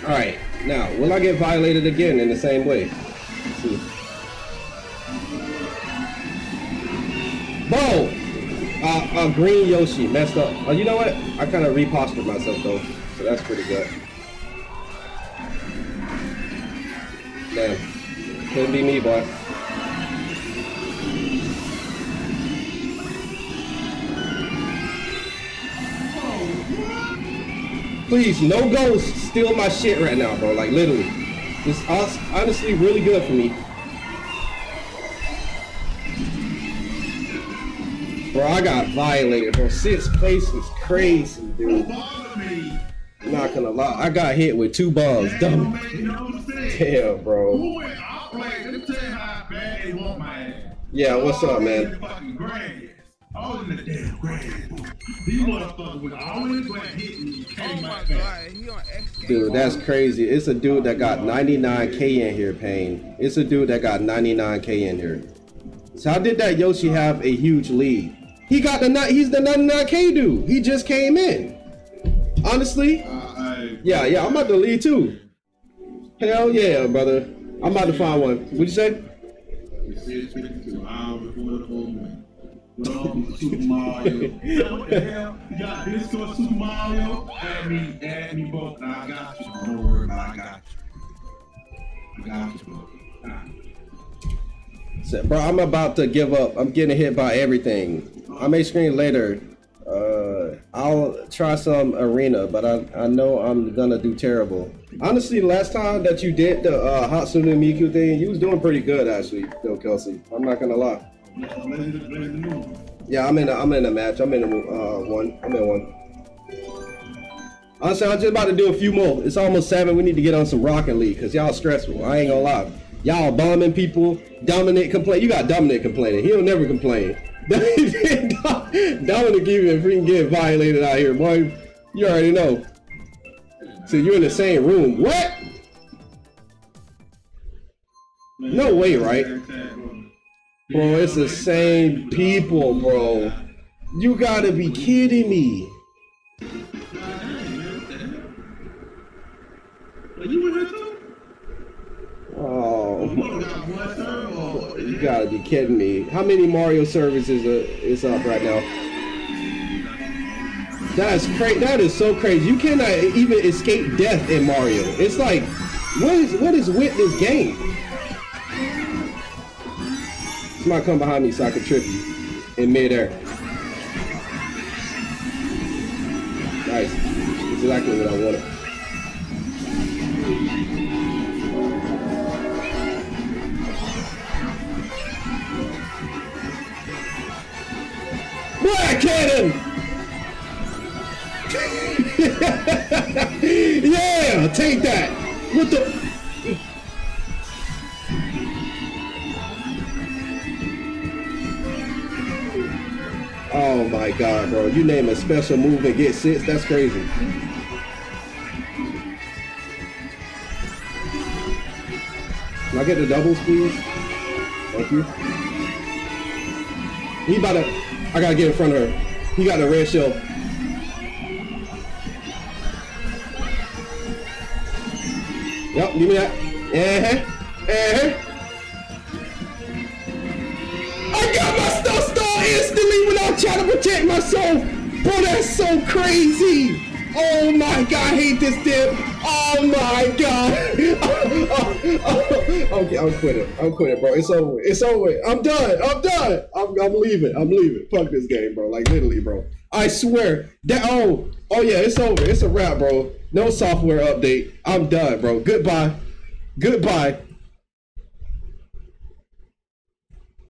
[SPEAKER 3] Alright, now, will I get violated again in the same way? Let's see. Bro! Uh, uh, green Yoshi messed up. Oh, you know what? I kind of repostured myself though, so that's pretty good. Damn. Couldn't be me, boy. Please, no ghosts steal my shit right now, bro. Like literally, it's hon- honestly really good for me. Bro, I got violated, bro. Sixth place is crazy, dude. Not gonna lie, I got hit with two bombs. Dumb.
[SPEAKER 1] You know what I'm saying?
[SPEAKER 3] Damn, bro.
[SPEAKER 1] Who went out like, let me tell you how bad they want my ass.
[SPEAKER 3] Yeah, what's up, man?
[SPEAKER 1] The fucking grass. All in the damn grass. These motherfuckers was always going to hit me.
[SPEAKER 5] Oh
[SPEAKER 1] Came
[SPEAKER 5] my
[SPEAKER 1] right back.
[SPEAKER 5] god, he on X
[SPEAKER 3] Dude, that's crazy. It's a dude that got 99k in here, Payne. It's a dude that got 99k in here. So how did that Yoshi have a huge lead? He got the ni- he's the 99k dude. He just came in. Honestly,
[SPEAKER 1] Uh,
[SPEAKER 3] yeah, yeah, I'm about to lead too. Hell yeah, brother. I'm about to find one. What'd you say?
[SPEAKER 1] It says 52 hours before the whole win. Welcome to Super Mario. Got this Super Mario? Add me, add me both. I got you. Don't worry. I got you. I got you, bro.
[SPEAKER 3] Bro, I'm about to give up. I'm getting hit by everything. I may screen later. Uh, I'll try some arena, but I, I know I'm gonna do terrible. Honestly, last time that you did the uh, Hatsune Miku thing, you was doing pretty good actually, though, Kelsey. I'm not gonna lie. Yeah, I'm in. A, I'm in a match. I'm in a uh, one. I'm in one. Honestly, I'm just about to do a few more. It's almost seven. We need to get on some Rocket League because y'all stressful. I ain't gonna lie. Y'all bombing people. Dominic complain. You got Dominic complaining. He'll never complain. <laughs> Dominic even freaking get violated out here, boy. You already know. So you're in the same room. What? No way, right? Bro, it's the same people, bro. You gotta be kidding me.
[SPEAKER 1] But you were here too?
[SPEAKER 3] Oh,
[SPEAKER 1] You got one serve or
[SPEAKER 3] you gotta be kidding me. How many Mario services is up right now? That's crazy. That is so crazy. You cannot even escape death in Mario. It's like, what is what is with this game? Somebody come behind me so I can trip you in midair. Nice. That's exactly what I wanted. Black cannon! <laughs> yeah, take that. What the? Oh my god, bro. You name a special move and get six, that's crazy. Can I get the doubles, please? Thank you. He about to. I gotta get in front of her. He got the red shell. Yep, give me that. Uh-huh. Uh-huh. I got my stuff instantly without trying to protect myself. Bro, that's so crazy. Oh my god, I hate this dip. Oh my god. <laughs> okay, I'm quitting. I'm quitting, bro. It's over. It's over. I'm done. I'm done. I'm, I'm leaving. I'm leaving. Fuck this game, bro. Like literally, bro. I swear. That oh, oh yeah, it's over. It's a wrap, bro. No software update. I'm done, bro. Goodbye. Goodbye.